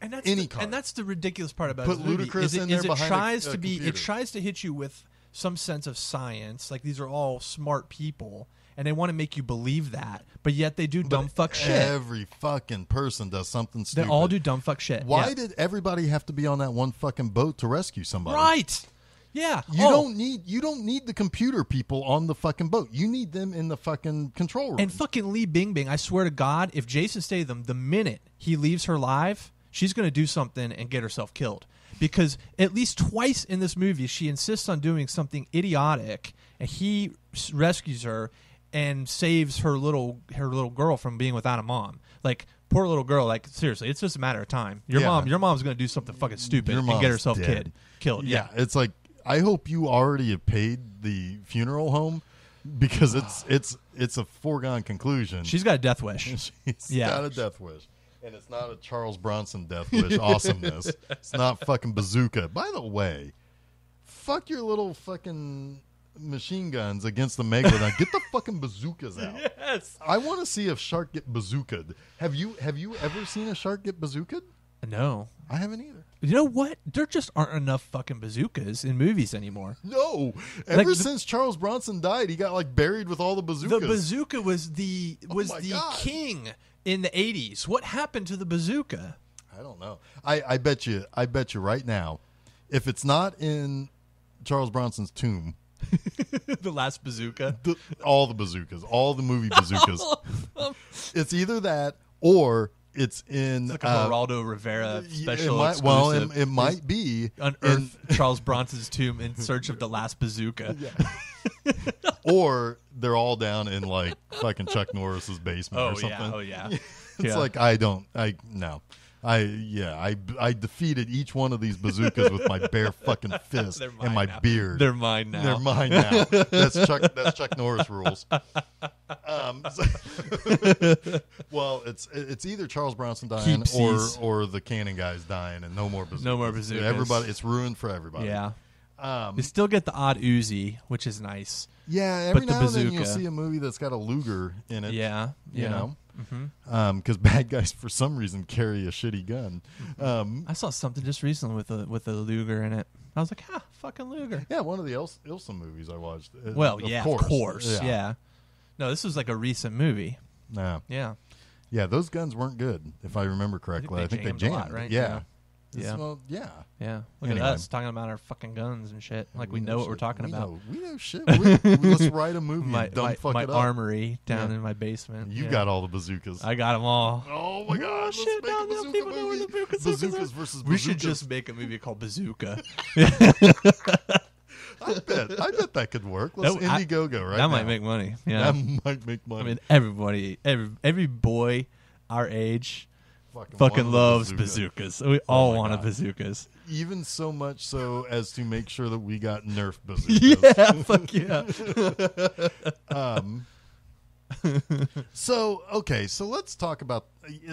and that's any the, car. and that's the ridiculous part about Put this movie, Ludacris is it, in there is it behind a- tries a to be it tries to hit you with some sense of science like these are all smart people and they want to make you believe that but yet they do dumb fuck shit Every fucking person does something stupid. they stupid. all do dumb fuck shit Why yeah. did everybody have to be on that one fucking boat to rescue somebody? right yeah You Oh, don't need you don't need the computer people on the fucking boat. You need them in the fucking control room. and fucking Li Bingbing I swear to God if Jason Statham the minute he leaves her live she's gonna do something and get herself killed because at least twice in this movie she insists on doing something idiotic and he s- rescues her and saves her little her little girl from being without a mom like poor little girl like seriously it's just a matter of time your Yeah. mom your mom's gonna do something fucking stupid Your and get herself dead. kid killed yeah, it's like I hope you already have paid the funeral home because it's [SIGHS] it's it's a foregone conclusion. she's got a death wish [LAUGHS] She's Yeah. got a death wish. And it's not a Charles Bronson death wish [LAUGHS] awesomeness. It's not fucking bazooka. By the way, fuck your little fucking machine guns against the megalodon. Get the fucking bazookas [LAUGHS] out. yes I want to see if shark get bazookaed. Have you have you ever seen a shark get bazookaed? no I haven't either. You know what? There just aren't enough fucking bazookas in movies anymore. No. Ever the- since Charles Bronson died, he got like buried with all the bazookas. The bazooka was the oh was Oh the God. king in the eighties. What happened to the bazooka? I don't know. I, I bet you. I bet you right now, if it's not in Charles Bronson's tomb, [LAUGHS] the last bazooka. the, all the bazookas, all the movie bazookas, [LAUGHS] it's either that or it's in Like a uh, Rivera special It might, well, it, it might be unearth Charles Bronson's tomb in search of the last bazooka. [LAUGHS] in- or they're all down in like fucking Chuck Norris's basement Oh or something. yeah, oh yeah. It's Yeah. like I don't. I no. I yeah, I I defeated each one of these bazookas with my bare [LAUGHS] fucking fist and my now. beard. They're mine now. They're mine now. [LAUGHS] That's Chuck. That's Chuck Norris rules. Um, [LAUGHS] so- well, it's it's either Charles Bronson dying or or the Cannon guys dying, and no more bazookas. No more bazookas. Everybody, it's ruined for everybody. Yeah. Um, You still get the odd Uzi, which is nice. yeah. Every the now and then you'll see a movie that's got a Luger in it. Yeah. You yeah. know, Mm-hmm. because bad guys for some reason carry a shitty gun. Um, I saw something just recently with a with a Luger in it. I was like, ah, fucking Luger. yeah, one of the Il- Ilsa movies I watched. uh, Well, of yeah, course. of course. Yeah. No, this was like a recent movie. Nah. Yeah. Yeah, those guns weren't good, if I remember correctly. they I think they jammed a jammed. lot, right? Yeah. Yeah. This- Yeah. Well, yeah. Yeah. Look Anyway. at us talking about our fucking guns and shit. Like we, know, what we're talking We about. Know, we know shit. We, we- let's [LAUGHS] write a movie My and dumb my, fuck my it up. armory down Yeah. in my basement. You Yeah. got all the bazookas. I got them all. oh my god! let's shit, make now a now bazooka people know where movie. the bazookas, bazookas are. versus We should just make a movie called Bazooka. [LAUGHS] I bet. I bet that could work. Let's That- Indiegogo right that now. might make money. [LAUGHS] Yeah. That might make money. I mean, everybody, every every boy our age fucking, fucking loves bazooka. bazookas. We all my wanted God. bazookas. Even so much so as to make sure that we got Nerf [LAUGHS] bazookas. Yeah, fuck yeah. [LAUGHS] Um, so okay, so let's talk about. [SIGHS]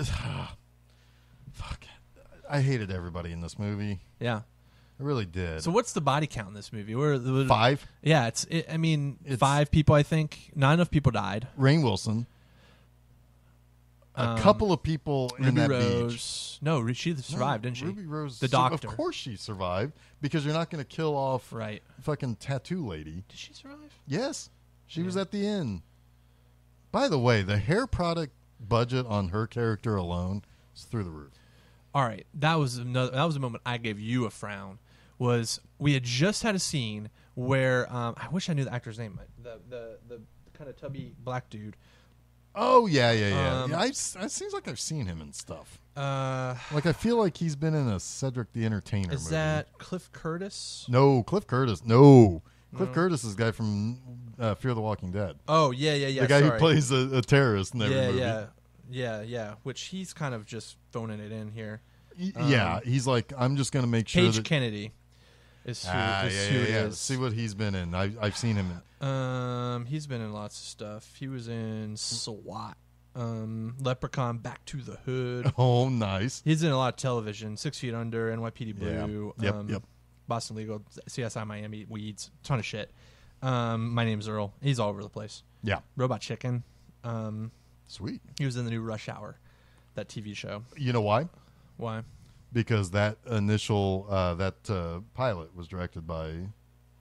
fuck, I hated everybody in this movie. Yeah. I really did. So what's the body count in this movie? We're, we're- five. Yeah, it's. It, I mean, It's- five people. I think not enough people died. Rainn Wilson. A Um, couple of people in Ruby that Rose. beach. No, she survived, No, didn't she? Ruby Rose. The doctor. Of course she survived because you're not going to kill off Right. fucking tattoo lady. Did she survive? Yes, she was at the end. By the way, the hair product budget on her character alone is through the roof. All right, that was another. That was a moment I gave you a frown. Was we had just had a scene where um, I wish I knew the actor's name. The the the kind of tubby black dude. Oh yeah, yeah, yeah. Um, yeah I've, it seems like I've seen him in stuff. Uh, Like I feel like he's been in a Cedric the Entertainer is movie. that Cliff Curtis? no Cliff Curtis? No, Cliff Curtis is the guy from uh, Fear the Walking Dead. Oh yeah, yeah, yeah. the guy sorry. who plays a, a terrorist in every Yeah, movie. yeah, yeah, yeah. Which he's kind of just phoning it in here. Y- yeah, he's like, I'm just going to make sure Page that. Kennedy is who, ah, is yeah, who yeah, yeah. is. See what he's been in. I, I've seen him in. Um, he's been in lots of stuff. He was in SWAT, um, Leprechaun, Back to the Hood. [LAUGHS] Oh, nice. He's in a lot of television. Six Feet Under, NYPD Yeah. Blue, Yep, um, yep. Boston Legal, CSI Miami, Weeds, ton of shit. Um, my name's Earl. He's all over the place. Yeah, Robot Chicken. Um, sweet. he was in the new Rush Hour, that TV show. You know why? Why? Because that initial uh, that uh, pilot was directed by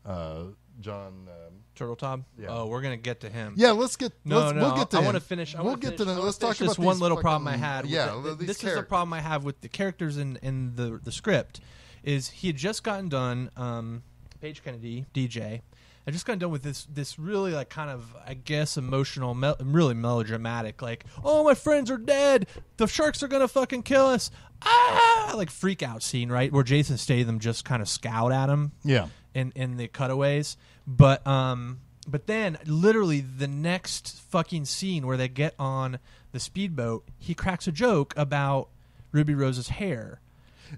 uh, John. Um, Turteltaub. Yeah. Oh, we're gonna get to him. yeah, let's get. No, let's, no, we'll get to I want to finish. I we'll get finish, to I Let's talk about this one little fucking- problem I had. with Yeah, the- this is the problem I have with the characters in in the the script. Is he had just gotten done? Um, Page Kennedy, DJ. I just got done with this this really like kind of I guess emotional, mel- really melodramatic. Like, oh my friends are dead. The sharks are gonna fucking kill us. Ah, like freak out scene, right? Where Jason Statham just kind of scowled at him Yeah, in in the cutaways. But um but then literally the next fucking scene where they get on the speedboat, he cracks a joke about Ruby Rose's hair.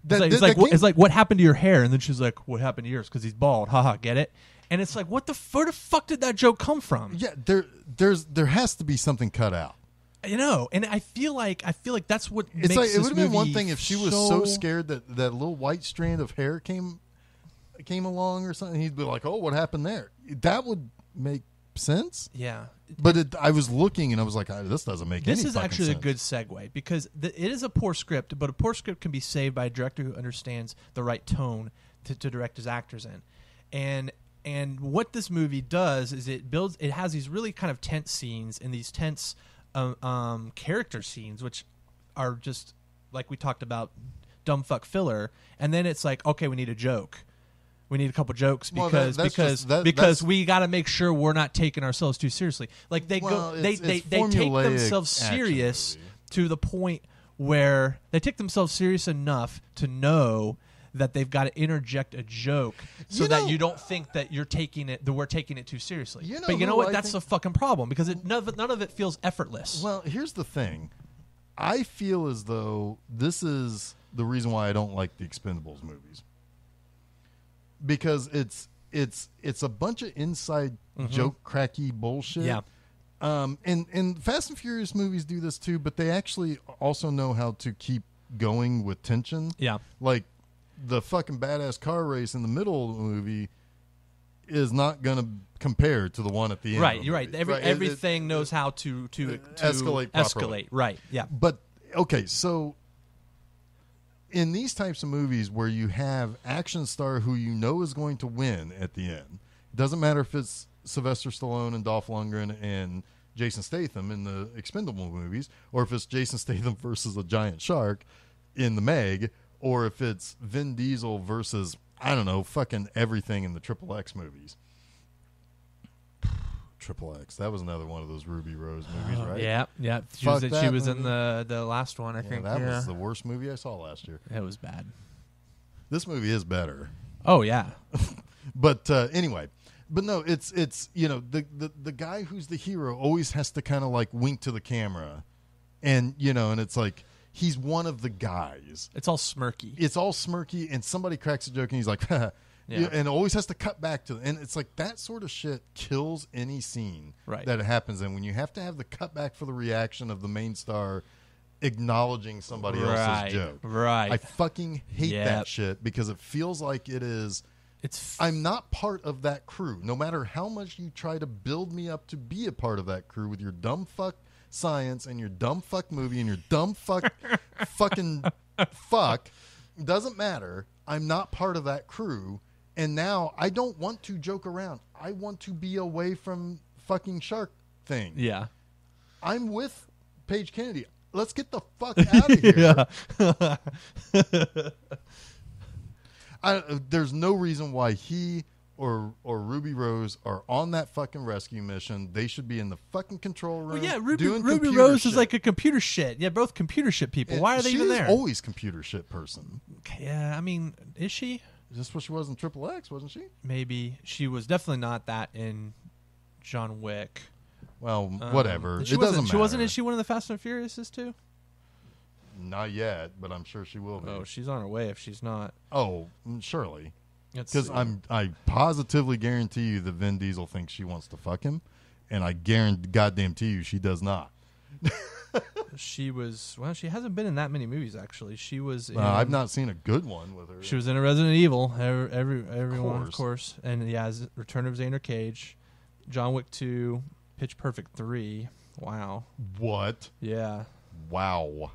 That- it's like, that- it's, like what, it's like what happened to your hair? And then she's like, "What happened to yours? Because he's bald." Haha, get it? And it's like, what the f- where the fuck did that joke come from? yeah. There, there's, there has to be something cut out. You know, and I feel like I feel like that's what It's makes like it would have been one thing if she was so scared that that little white strand of hair came came along or something. He'd be like, "Oh, what happened there?" That would make sense. Yeah, But it, I was looking and I was like, "Ah, "This doesn't make This any is actually sense. a good segue because the, it is a poor script, but a poor script can be saved by a director who understands the right tone to, to direct his actors in. And and what this movie does is it builds. It has these really kind of tense scenes and these tense um, um, character scenes, which are just like we talked about, dumb fuck filler. And then it's like, okay, we need a joke. We need a couple jokes Well, that- because because just- that- because we got to make sure we're not taking ourselves too seriously. Like they Well, go, they it's- they, it's they take themselves serious movie. to the point where they take themselves serious enough to know that they've got to interject a joke so You that you don't think that you're taking it that we're taking it too seriously. You know but you know what? I That's a fucking problem because it, none, of it, none of it feels effortless. Well, here's the thing. I feel as though this is the reason why I don't like the Expendables movies because it's it's it's a bunch of inside joke cracky bullshit. Yeah. Um, and and Fast and Furious movies do this too, but they actually also know how to keep going with tension. Yeah. Like the fucking badass car race in the middle of the movie is not going to compare to the one at the end. Right, you're right. Every, Right, it- everything it- knows how to to, to escalate properly. escalate. Right. Yeah. But okay, so in these types of movies where you have action star who you know is going to win at the end, it doesn't matter if it's Sylvester Stallone and Dolph Lundgren and Jason Statham in the Expendable movies, or if it's Jason [LAUGHS] Statham versus a giant shark in the Meg, or if it's Vin Diesel versus I don't know, fucking everything in the Triple X movies. Triple X. That was another one of those Ruby Rose movies, right? Yeah. Yeah. She Fuck was, she was in movie. the the last one. I Yeah, think. that yeah. was the worst movie I saw last year. it was bad. This movie is better, Oh yeah. [LAUGHS] but uh, anyway, but no, it's it's you know the the the guy who's the hero always has to kind of like wink to the camera, and you know, and it's like he's one of the guys. It's all smirky. It's all smirky, and somebody cracks a joke, and he's like, [LAUGHS] yeah. Yeah. and always has to cut back to, and it's like that sort of shit kills any scene Right. that it happens in when you have to have the cutback for the reaction of the main star acknowledging somebody Right, else's joke. right. I fucking hate Yep. that shit because it feels like it is. It's f- I'm not part of that crew. No matter how much you try to build me up to be a part of that crew with your dumb fuck science and your dumb fuck movie and your dumb fuck [LAUGHS] fucking fuck, doesn't matter. I'm not part of that crew. And now I don't want to joke around. I want to be away from fucking shark thing. yeah. I'm with Page Kennedy. Let's get the fuck out of [LAUGHS] here. I, there's no reason why he or or Ruby Rose are on that fucking rescue mission. They should be in the fucking control room. Well, yeah. Ruby, Ruby Rose shit. is like a computer shit. Yeah, both computer shit people. Why are they even there? Always computer shit person. yeah. I mean, is she? Is this what she was in Triple X? Wasn't she? Maybe she was definitely not that in John Wick. Well, Um, whatever. She it wasn't. doesn't She wasn't. Is she one of the Fast and Furiouses too? Not yet, but I'm sure she will be. Oh, she's on her way. If she's not, Oh, mm, surely. Because. I'm, I positively guarantee you that Vin Diesel thinks she wants to fuck him, and I guarantee, goddamn to you, she does not. [LAUGHS] She was. Well, she hasn't been in that many movies actually. She was. In, Uh, I've not seen a good one with her. She was in a Resident Evil. Every, every everyone, of course. course, and yeah, Return of Xander Cage, John Wick Two, Pitch Perfect Three. Wow. what? Yeah, Wow.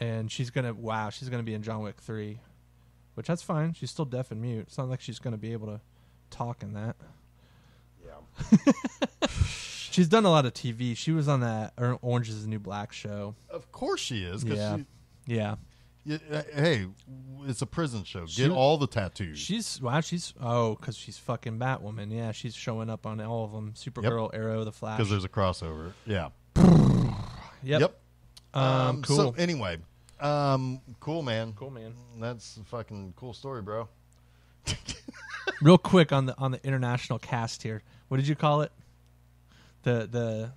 and she's gonna. Wow, she's gonna be in John Wick Three, which that's fine. She's still deaf and mute. It's not like she's gonna be able to talk in that. Yeah. [LAUGHS] She's done a lot of TV. She was on that Or- Orange Is the New Black show. Of course she is. Yeah. She, Yeah. yeah, uh, hey, it's a prison show. Get She- all the tattoos. She's wow. She's oh, because she's fucking Batwoman. Yeah, she's showing up on all of them. Supergirl, Arrow, the Flash. Because there's a crossover. Yeah. Yep. Um, cool. So anyway, um, cool, man. cool, man. That's a fucking cool story, bro. [LAUGHS] Real quick on the on the international cast here. What did you call it? The the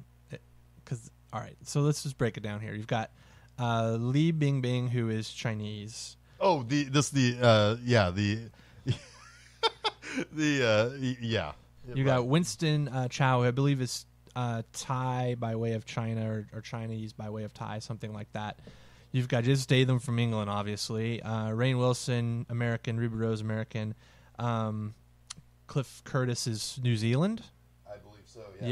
because all right. So let's just break it down here. You've got uh, Li Bingbing, who is Chinese. Oh, the this the uh yeah the [LAUGHS] the uh yeah. You got Winston uh, Chao, who I believe is uh, Thai by way of China or, or Chinese by way of Thai, something like that. You've got Jason Statham from England, obviously. Uh, Rainn Wilson, American. Ruby Rose, American. Um, Cliff Curtis is New Zealand. I believe so.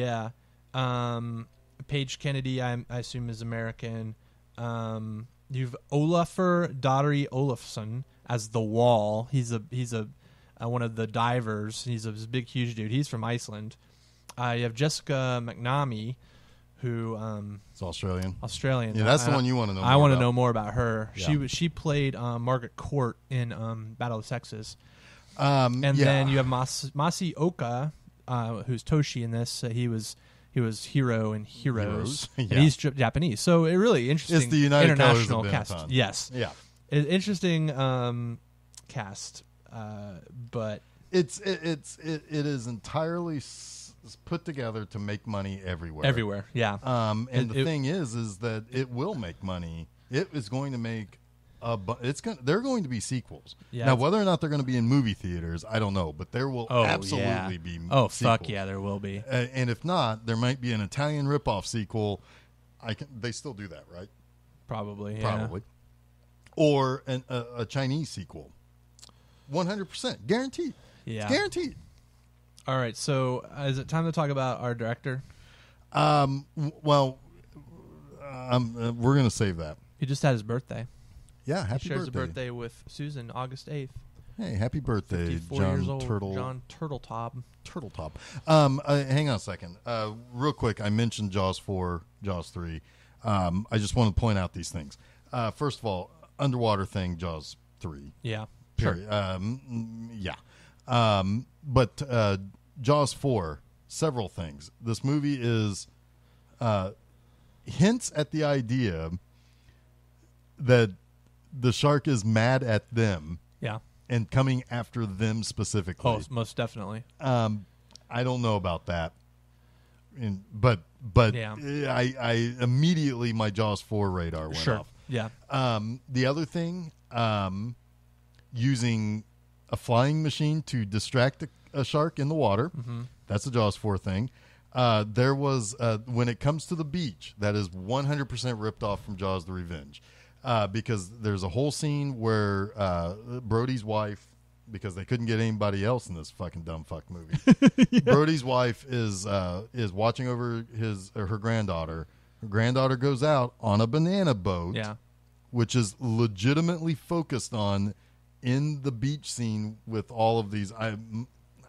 Yeah. Um, Page Kennedy, I, I assume, is American. Um, you've Ólafur Darri Ólafsson as the Wall. He's a he's a uh, one of the divers. He's a big, huge dude. He's from Iceland. Uh, you have Jessica McNamee, who um, It's Australian. Australian. Yeah, that's the one you wanna know about. I want to know more about her. She Yeah. was she played um, Margaret Court in um, Battle of the Sexes. Um, And yeah. then you have Mas- Masi Oka, uh, who's Toshi in this. Uh, he was he was hero in Heroes. Heroes, [LAUGHS] And he's J- Japanese. So it really interesting. It's the United international cast. Benetton. Yes, yeah. It- interesting um, cast. Uh, but It's it, it's it, it is entirely s- put together to make money everywhere. Everywhere, yeah. Um, and It- the thing is, is that it will make money. It is going to make a. Bu- it's going. They're going to be sequels. Yeah, now, it's- whether or not they're going to be in movie theaters, I don't know. But there will oh, absolutely yeah. be. Oh, fuck sequels. yeah, there will be. And if not, there might be an Italian ripoff sequel. I can. They still do that, right? Probably, yeah. Probably. Or an, a, a Chinese sequel. One hundred percent guaranteed. Yeah. It's guaranteed. All right, so uh, is it time to talk about our director? Um. w- Well, um, uh, we're going to save that. He just had his birthday. Yeah. He Happy shares birthday. a birthday with Susan, August eighth. Hey, happy birthday, John years old. Turtle. John Turteltaub. Turtle Top. Um, uh, hang on a second. Uh, real quick, I mentioned Jaws 4, Jaws 3. Um, I just want to point out these things. Uh, first of all, underwater thing, Jaws 3. Yeah. Period. Um, mm, yeah. Um, but uh, Jaws 4, several things. This movie is uh, hints at the idea that the shark is mad at them Yeah. and coming after them specifically. Oh, most definitely. Um, I don't know about that. And, but but Yeah. I, I immediately my Jaws four radar went Sure. off. Yeah. Um, the other thing, um, using a flying machine to distract a, a shark in the water. Mm-hmm. That's a Jaws four thing. Uh, there was uh, when it comes to the beach, that is 100% ripped off from Jaws: The Revenge, uh, because there's a whole scene where uh, Brody's wife, because they couldn't get anybody else in this fucking dumb fuck movie. [LAUGHS] Brody's wife is uh, is watching over his or her granddaughter. Her granddaughter goes out on a banana boat Yeah. which is legitimately focused on in the beach scene with all of these. I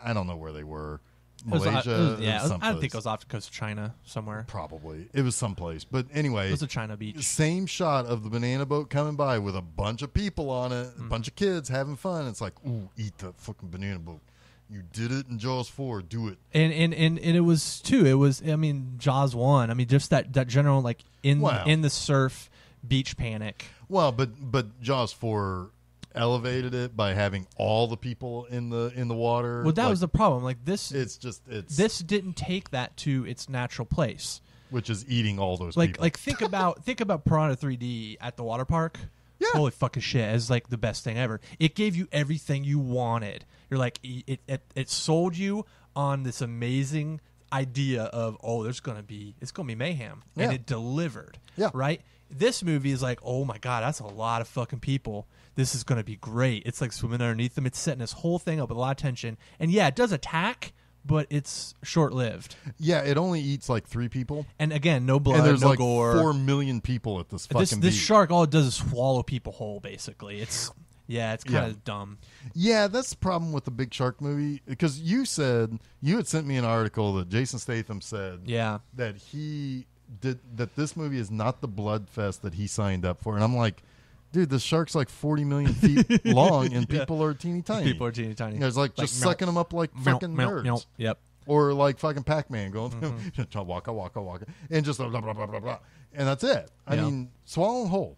I don't know where they were. It was- Malaysia, it was- yeah. it was- I think it was off the coast of China somewhere. probably it was someplace. But anyway, It was a China beach. same shot of the banana boat coming by with a bunch of people on it, Mm-hmm. a bunch of kids having fun. It's like, ooh, eat the fucking banana boat. You did it in Jaws four. Do it. And, and and and it was too. It was. I mean, Jaws one. I mean, just that that general like in Wow. in the surf beach panic. Well, but but Jaws four elevated it by having all the people in the in the water. Well, that Like, was the problem. Like this. It's just it's this didn't take that to its natural place. which is eating all those Like people. like think about [LAUGHS] think about Piranha 3D at the water park. Yeah. Holy fucking shit! It's like the best thing ever. It gave you everything you wanted. You're like it it, it sold you on this amazing idea of oh there's gonna be it's gonna be mayhem and it delivered. Yeah. Right. This movie is like oh my god that's a lot of fucking people. This is gonna be great. It's like swimming underneath them. It's setting this whole thing up with a lot of tension. And yeah, it does attack, but it's short lived. yeah, it only eats like three people, And again, no blood, and there's no like gore. four million people at this fucking this this beach. shark all it does is swallow people whole basically it's yeah it's kind of Yeah. dumb Yeah, that's the problem with the Big Shark movie because you said you had sent me an article that Jason Statham said yeah that he did that this movie is not the blood fest that he signed up for, and I'm like, dude, the shark's like 40 million feet [LAUGHS] long, and people are teeny tiny. people are teeny tiny There's like, just meow, sucking them up like fucking meow, nerds. yep or like fucking Pac-Man going Mm-hmm. waka waka waka and just blah blah blah blah blah, and that's it. I Yeah. mean, swallowing whole.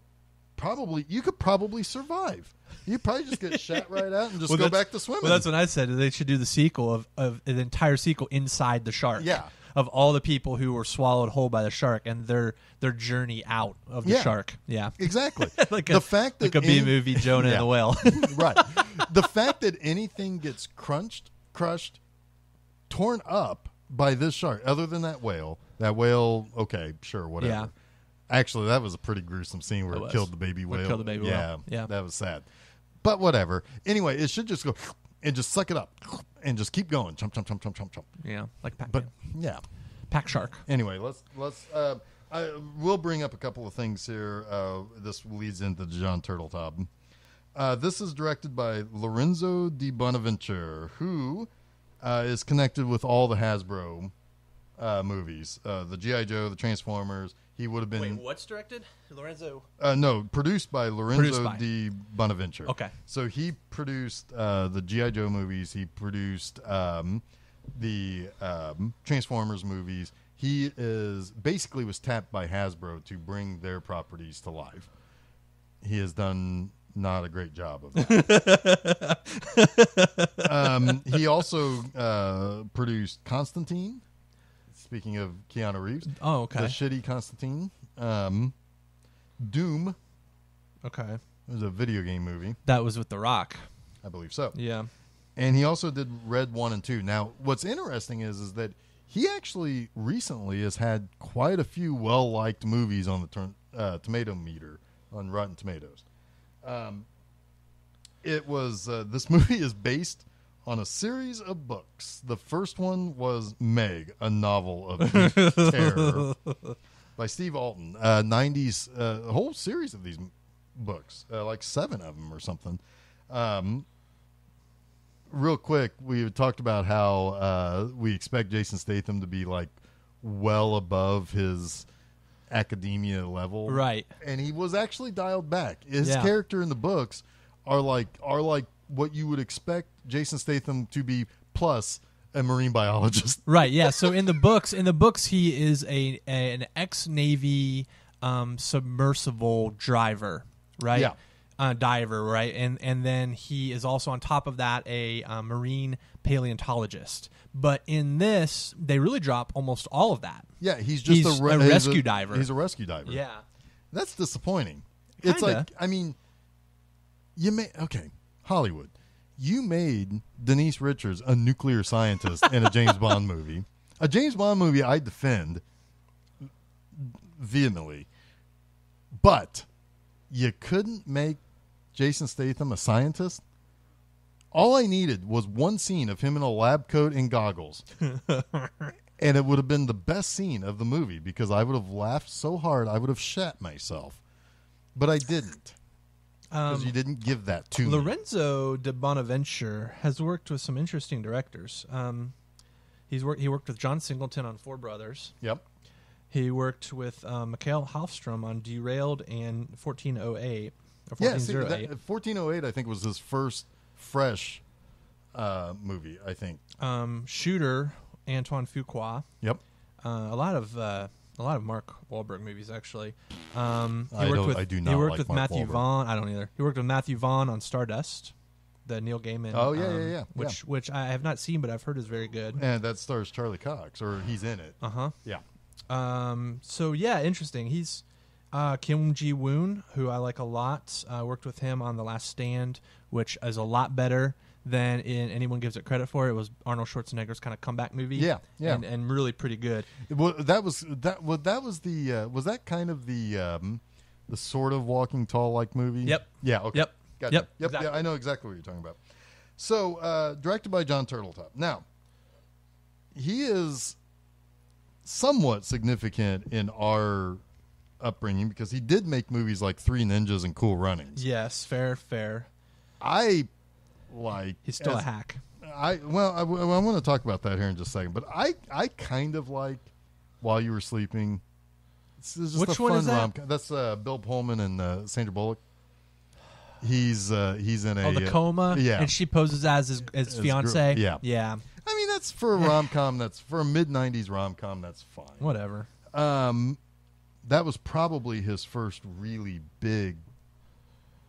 Probably you could probably survive. You probably just get shot right out and [LAUGHS] just Well, go back to swimming. well that's what i said they should do the sequel of, of an entire sequel inside the shark Yeah. Of all the people who were swallowed whole by the shark and their their journey out of the Yeah. shark yeah exactly. [LAUGHS] like the a, fact that like a B any- movie Jonah Yeah. and the whale right. The fact that anything gets crunched, crushed, torn up by this shark, other than that whale, that whale, okay, sure, whatever. Yeah. Actually, that was a pretty gruesome scene where It it, killed the baby Where it whale. killed the baby yeah, whale. Yeah. that was sad. But whatever. Anyway, it should just go and just suck it up and just keep going. Chomp, chomp, chomp, chomp, chomp, chomp. yeah like pac But yeah. pack shark Anyway, let's let's. Uh, I will bring up a couple of things here. Uh, this leads into John Turteltaub. Uh, this is directed by Lorenzo Di Bonaventura, who uh, is connected with all the Hasbro uh, movies, uh, the GI Joe, the Transformers. He would have been what's directed Lorenzo uh, no produced by Lorenzo by. Di Bonaventura. Okay. so he produced uh, the GI Joe movies. He produced um, the um, Transformers movies. He is basically was tapped by Hasbro to bring their properties to life. He has done not a great job of that. [LAUGHS] um, he also uh, produced Constantine, speaking of Keanu Reeves, Oh, okay. the shitty Constantine, um, Doom okay. it was a video game movie, That was with The Rock. I believe so. Yeah. And he also did Red One and Two. Now, what's interesting is is that he actually recently has had quite a few well liked movies on the turn, uh, tomato meter on Rotten Tomatoes. Um, it was uh, this [LAUGHS] movie is based on a series of books. The first one was Meg, a novel of [LAUGHS] deep terror by Steve Alten. Uh, 90s, uh, a whole series of these books, uh, like seven of them or something. Um, real quick, we talked about how uh, we expect Jason Statham to be like well above his academia level, Right. And he was actually dialed back. His Yeah. character in the books are like are like what you would expect Jason Statham to be, plus a marine biologist. [LAUGHS] Right. Yeah. So in the books, in the books, he is a, an ex Navy um, submersible driver. Right. Yeah. Uh, diver. Right. And and then he is also on top of that a uh, marine paleontologist. But in this, they really drop almost all of that. Yeah, he's just He's a, re- a he's rescue diver. He's a rescue diver. Yeah. That's disappointing. It's Kinda. like I mean, you may okay Hollywood. You made Denise Richards a nuclear scientist in a James Bond movie. A James Bond movie I defend vehemently, but you couldn't make Jason Statham a scientist. All I needed was one scene of him in a lab coat and goggles. [LAUGHS] and it would have been the best scene of the movie because I would have laughed so hard I would have shat myself. But I didn't. Because you didn't give that to me. Lorenzo di Bonaventura has worked with some interesting directors. Um, he's worked. He worked with John Singleton on Four Brothers. Yep. He worked with um, Mikael Håfström on Derailed and 1408 or Yeah, 1408. that, 1408 I think was his first fresh uh, movie, I think. um, Shooter, Antoine Fuqua. Yep. Uh, a lot of uh, a lot of Mark Wahlberg movies actually. Um, he I worked don't- with I do he not worked like with Mark Matthew Wahlberg. Vaughn. I don't either. He worked with Matthew Vaughn on Stardust, the Neil Gaiman. Oh, yeah, um, yeah, yeah, Which which I have not seen, but I've heard is very good. And that stars Charlie Cox, or he's in it. Uh huh. Yeah. Um, so yeah, interesting. He's uh, Kim Jee-woon, who I like a lot. I worked with him on The Last Stand, which is a lot better than in anyone gives it credit for. It was Arnold Schwarzenegger's kind of comeback movie. Yeah, yeah. and, and really pretty good. Well, that was that. Well, that was the. Uh, was that kind of the um, the sort of Walking Tall like movie? Yep. Yeah. Okay. Yep. Gotcha. Yep, Yep. exactly. Yeah, I know exactly what you're talking about. So, uh, directed by John Turteltaub. Now, he is somewhat significant in our upbringing because he did make movies like Three Ninjas and Cool Runnings. Yes, fair, fair. I like. He's still a hack. I well, I, want to talk about that here in just a second. But I, I kind of like while you were sleeping. Just Which a one fun is that? That's uh, Bill Pullman and uh, Sandra Bullock. He's uh, he's in a Oh, the uh, coma. Yeah, and she poses as his, as As gr- fiance. yeah. yeah. I mean that's for a [LAUGHS] rom com. That's for a mid '90s rom com. That's fine. Whatever. Um, that was probably his first really big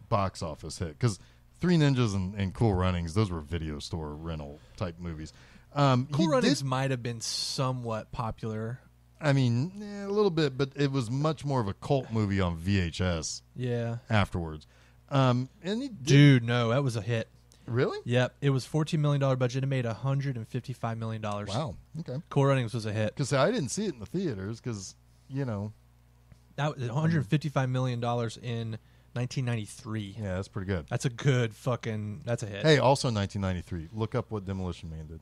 box office hit because Three Ninjas and, and Cool Runnings those were video store rental type movies. Um, Cool Runnings did- might have been somewhat popular. I mean, a little bit, but it was much more of a cult movie on VHS Yeah. afterwards. Um, and he did, Dude, no, that was a hit. really? Yep, it was fourteen million dollar budget. It made hundred and fifty five million dollars. Wow. Okay. Cool Runnings was a hit. Because I didn't see it in the theaters because you know, That was one hundred fifty five million dollars in nineteen ninety three. yeah, that's pretty good. That's a good fucking. That's a hit. Hey, also 1993. Look up what Demolition Man did.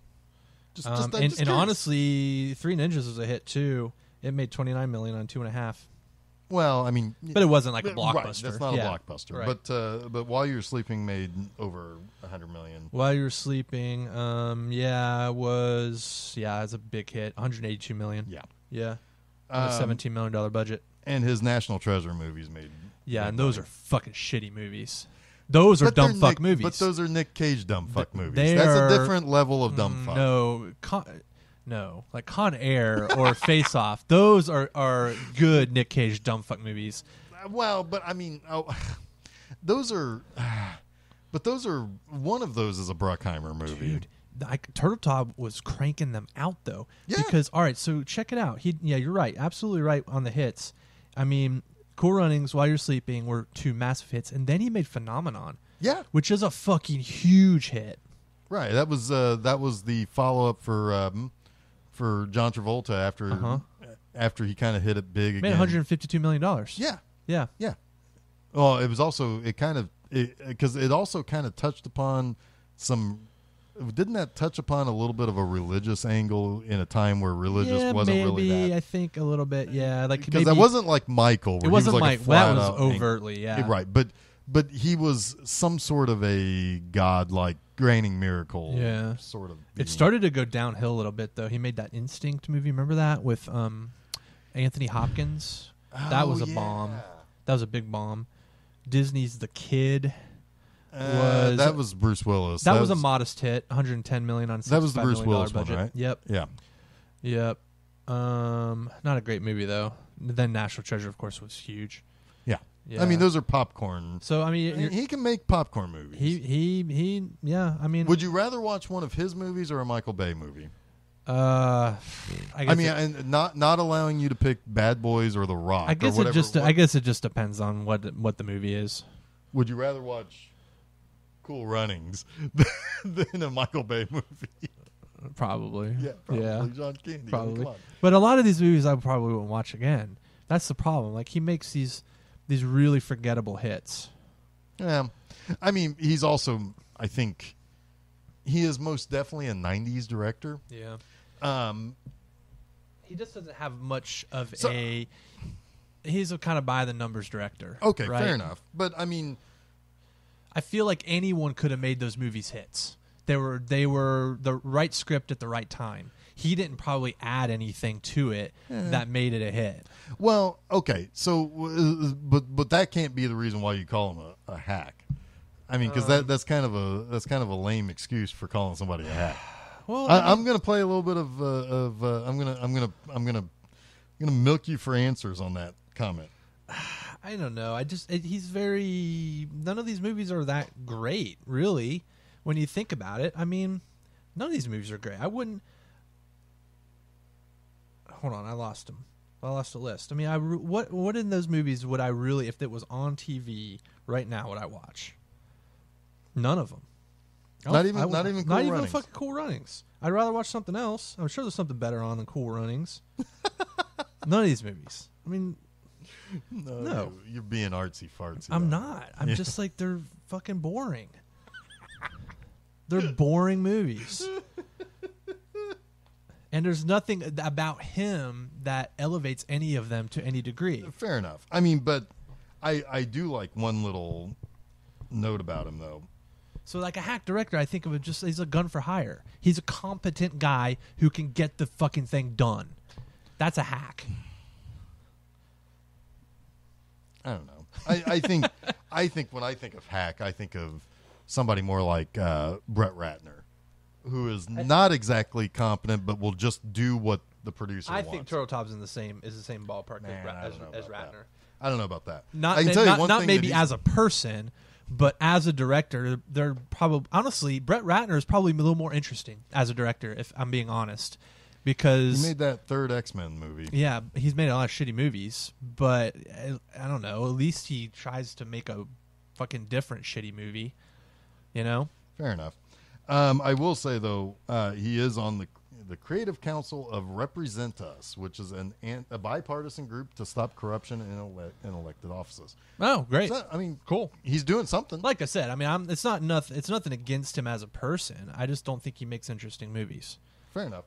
Just, um, just, I'm and, just and curious. honestly, Three Ninjas was a hit too. It made twenty nine million on two and a half, well, I mean, but it wasn't like a Right, blockbuster. that's not Yeah, a blockbuster. right. But uh, but while you're sleeping, made over a 100 million. while you were sleeping, um, yeah, it was yeah, it's a big hit. One hundred eighty two million. Yeah. yeah, on a Um, seventeen million dollar budget. And his National Treasure movies made. Yeah, and those are fucking shitty movies. Those are But they're dumb fuck Nick- movies. But those are Nick Cage dumb fuck movies. they That's are- a different level of dumb Mm, fuck. No, con, no, like Con Air or [LAUGHS] Face Off. Those are are good Nick Cage dumb fuck movies. Uh, Well, but I mean, oh, [SIGHS] those are. [SIGHS] But those are one of those is a Bruckheimer movie. Dude, I, Turteltaub was cranking them out though. Yeah. Because all right, so check it out. He yeah, you're right, absolutely right on the hits. I mean, Cool Runnings, While You're Sleeping were two massive hits, and then he made Phenomenon, Yeah, which is a fucking huge hit. right. That was uh, that was the follow up for um, for John Travolta after Uh-huh. after he kind of hit it big Made again. 152 million dollars. Yeah, yeah. yeah. Well, it was also it kind of because it, also kind of touched upon some. Didn't that touch upon a little bit of a religious angle in a time where religious yeah, wasn't maybe really that? I think a little bit. Yeah, like Because that wasn't like Michael. it wasn't was like like a that was overtly. Yeah, right, but but he was some sort of a god like graining miracle. Yeah. sort of. It started to go downhill a little bit though. He made that Instinct movie. Remember that with um, Anthony Hopkins? that Oh, was a yeah. bomb. That was a big bomb. Disney's The Kid. Uh, was- that was Bruce Willis. That, was, a modest hit. 110 million on. That was the Bruce Willis one, budget. right? Yep. Yeah, Yep. Um, not a great movie though. Then National Treasure, of course, was huge. yeah. Yeah. I mean, those are popcorn. So I mean, He, can make popcorn movies. he he he. Yeah, I mean, Would you rather watch one of his movies or a Michael Bay movie? uh, I I mean, it, and not not allowing you to pick Bad Boys or The Rock. I or guess it just what- I guess it just depends on what what the movie is. Would you rather watch Cool Runnings [LAUGHS] than a Michael Bay movie? Probably. yeah, probably. Yeah. John Candy. Probably. come on. But a lot of these movies I probably wouldn't watch again. That's the problem. Like he makes these these really forgettable hits. Yeah, I mean, he's also, I think, he is most definitely a '90s director. Yeah. Um, He just doesn't have much of So- a he's a kind of by the numbers director. okay, right? fair enough. But I mean, I feel like anyone could have made those movies hits. They were they were the right script at the right time. He didn't probably add anything to it that made it a hit. well, okay, so, uh, but but that can't be the reason why you call him a, a hack. I mean, because Um, that that's kind of a that's kind of a lame excuse for calling somebody a hack. [SIGHS] Well, I, I'm gonna play a little bit of uh, of uh, I'm gonna I'm gonna I'm gonna I'm gonna milk you for answers on that comment. [SIGHS] [SIGHS] I don't know. I just it, he's very. None of these movies are that great, really. When you think about it, I mean, none of these movies are great. I wouldn't. Hold on, I lost him. I lost a list. I mean, I what what in those movies would I really, if it was on TV right now, would I watch? None of them. Not oh, even- I not even not Cool even Runnings. fucking Cool Runnings. I'd rather watch something else. I'm sure there's something better on than Cool Runnings. [LAUGHS] None of these movies. I mean, No. you're being artsy fartsy. I'm though. not. I'm just like they're fucking boring. [LAUGHS] They're boring movies. And there's nothing about him that elevates any of them to any degree. Uh, fair enough. I mean, but I I do like one little note about him though. So like a hack director, I think of it just he's a gun for hire. He's a competent guy who can get the fucking thing done. That's a hack. I don't know. [LAUGHS] I, I think I think when I think of hack, I think of somebody more like uh, Brett Ratner, who is not exactly competent, but will just do what the producer I wants. think Turteltaub's in the same is the same ballpark Man, as, as, as Ratner. that. I don't know about that. Not, I can ma- tell you not, one not thing maybe as a person, but as a director, they're probably honestly Brett Ratner is probably a little more interesting as a director, if I'm being honest, because he made that third X Men movie. yeah, he's made a lot of shitty movies, but uh, I don't know. At least he tries to make a fucking different shitty movie, you know. Fair enough. Um, I will say though, uh, he is on the the Creative Council of Represent Us, which is an, an a bipartisan group to stop corruption in, ele- in elected offices. Oh, great. So, I mean, Cool. He's doing something. Like I said, I mean, I'm, it's not nothing. It's nothing against him as a person. I just don't think he makes interesting movies. Fair enough.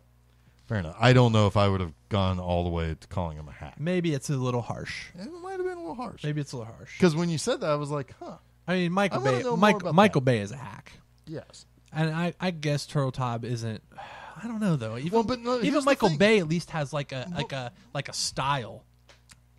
Fair enough. I don't know if I would have gone all the way to calling him a hack. Maybe it's a little harsh. It might have been a little harsh. Maybe it's a little harsh. Because when you said that, I was like, huh, I mean, Michael I Bay. know more Mike, about Michael that. Bay is a hack, yes. and I, I guess Turteltaub isn't. [SIGHS] I don't know though. Even, Well, but no, even Michael. Bay at least has like a like a like a style,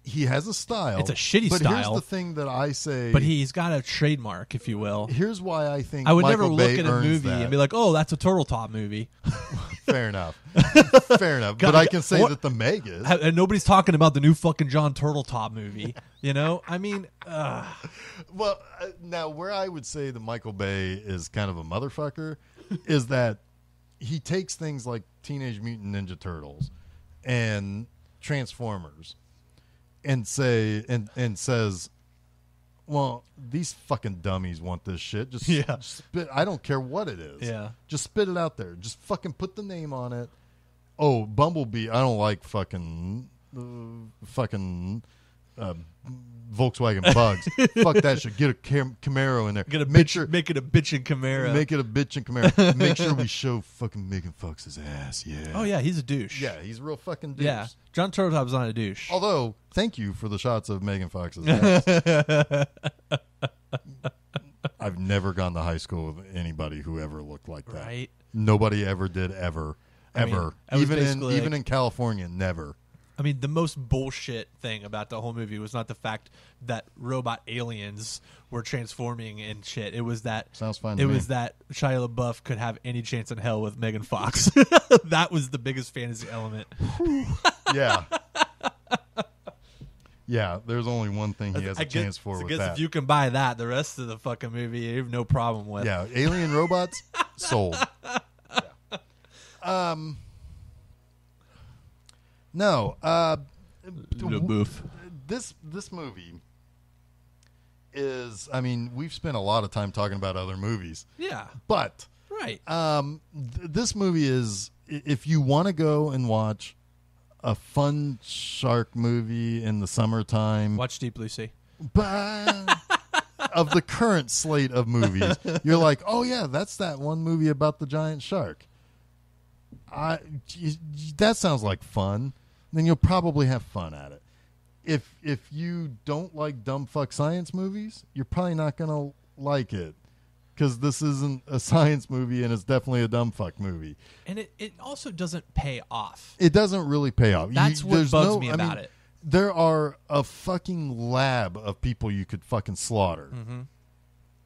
He has a style. It's a shitty style. but style. here's the thing that I say. but he's got a trademark, if you will. Here's why I think I would Michael never look Bay at a movie that. and be like, "Oh, that's a Turteltaub movie," [LAUGHS] Fair enough. [LAUGHS] Fair enough. God, but I can say what- that the Meg is. and nobody's talking about the new fucking John Turteltaub movie. You know, I mean, uh, [LAUGHS] Well, uh, now where I would say that Michael Bay is kind of a motherfucker is that he takes things like Teenage Mutant Ninja Turtles and Transformers and say and and says, "Well, these fucking dummies want this shit. Just Yeah. spit. I don't care what it is. Yeah. just spit it out there. Just fucking put the name on it. Oh, Bumblebee. I don't like fucking uh, fucking." Uh, Volkswagen bugs. [LAUGHS] Fuck that shit. Get a Cam- Camaro in there. Get a make bitch, sure make it a bitch and Camaro. Make it a bitch and Camaro. Make sure we [LAUGHS] show fucking Megan Fox's ass. Yeah. oh yeah, he's a douche. Yeah, he's a real fucking douche. yeah. John Turtle's not a douche. Although, thank you for the shots of Megan Fox's [LAUGHS] ass. I've never gone to high school with anybody who ever looked like that. Right. Nobody ever did ever. I mean, Ever. I even in basically even in California, never. I mean, the most bullshit thing about the whole movie was not the fact that robot aliens were transforming and shit. It was that Sounds fine It to me. was that Shia LaBeouf could have any chance in hell with Megan Fox. [LAUGHS] that was the biggest fantasy element. Yeah. yeah, there's only one thing he has a I guess, chance for I with guess that. if you can buy that, the rest of the fucking movie you have no problem with. Yeah, alien robots [LAUGHS] sold. [LAUGHS] Yeah. Um, no, uh, LaBeouf. this this movie is. I mean, we've spent a lot of time talking about other movies, Yeah. but Right. um, th- this movie is. If you want to go and watch a fun shark movie in the summertime, Watch Deep Blue Sea. but of the current slate of movies, you're like, oh yeah, that's that one movie about the giant shark. I that sounds like fun. Then you'll probably have fun at it. If if you don't like dumb fuck science movies, you're probably not gonna like it because this isn't a [LAUGHS] science movie and it's definitely a dumb fuck movie. And it, it also doesn't pay off. It doesn't really pay off. That's what there's bugs no- me I about mean, it. There are a fucking lab of people you could fucking slaughter,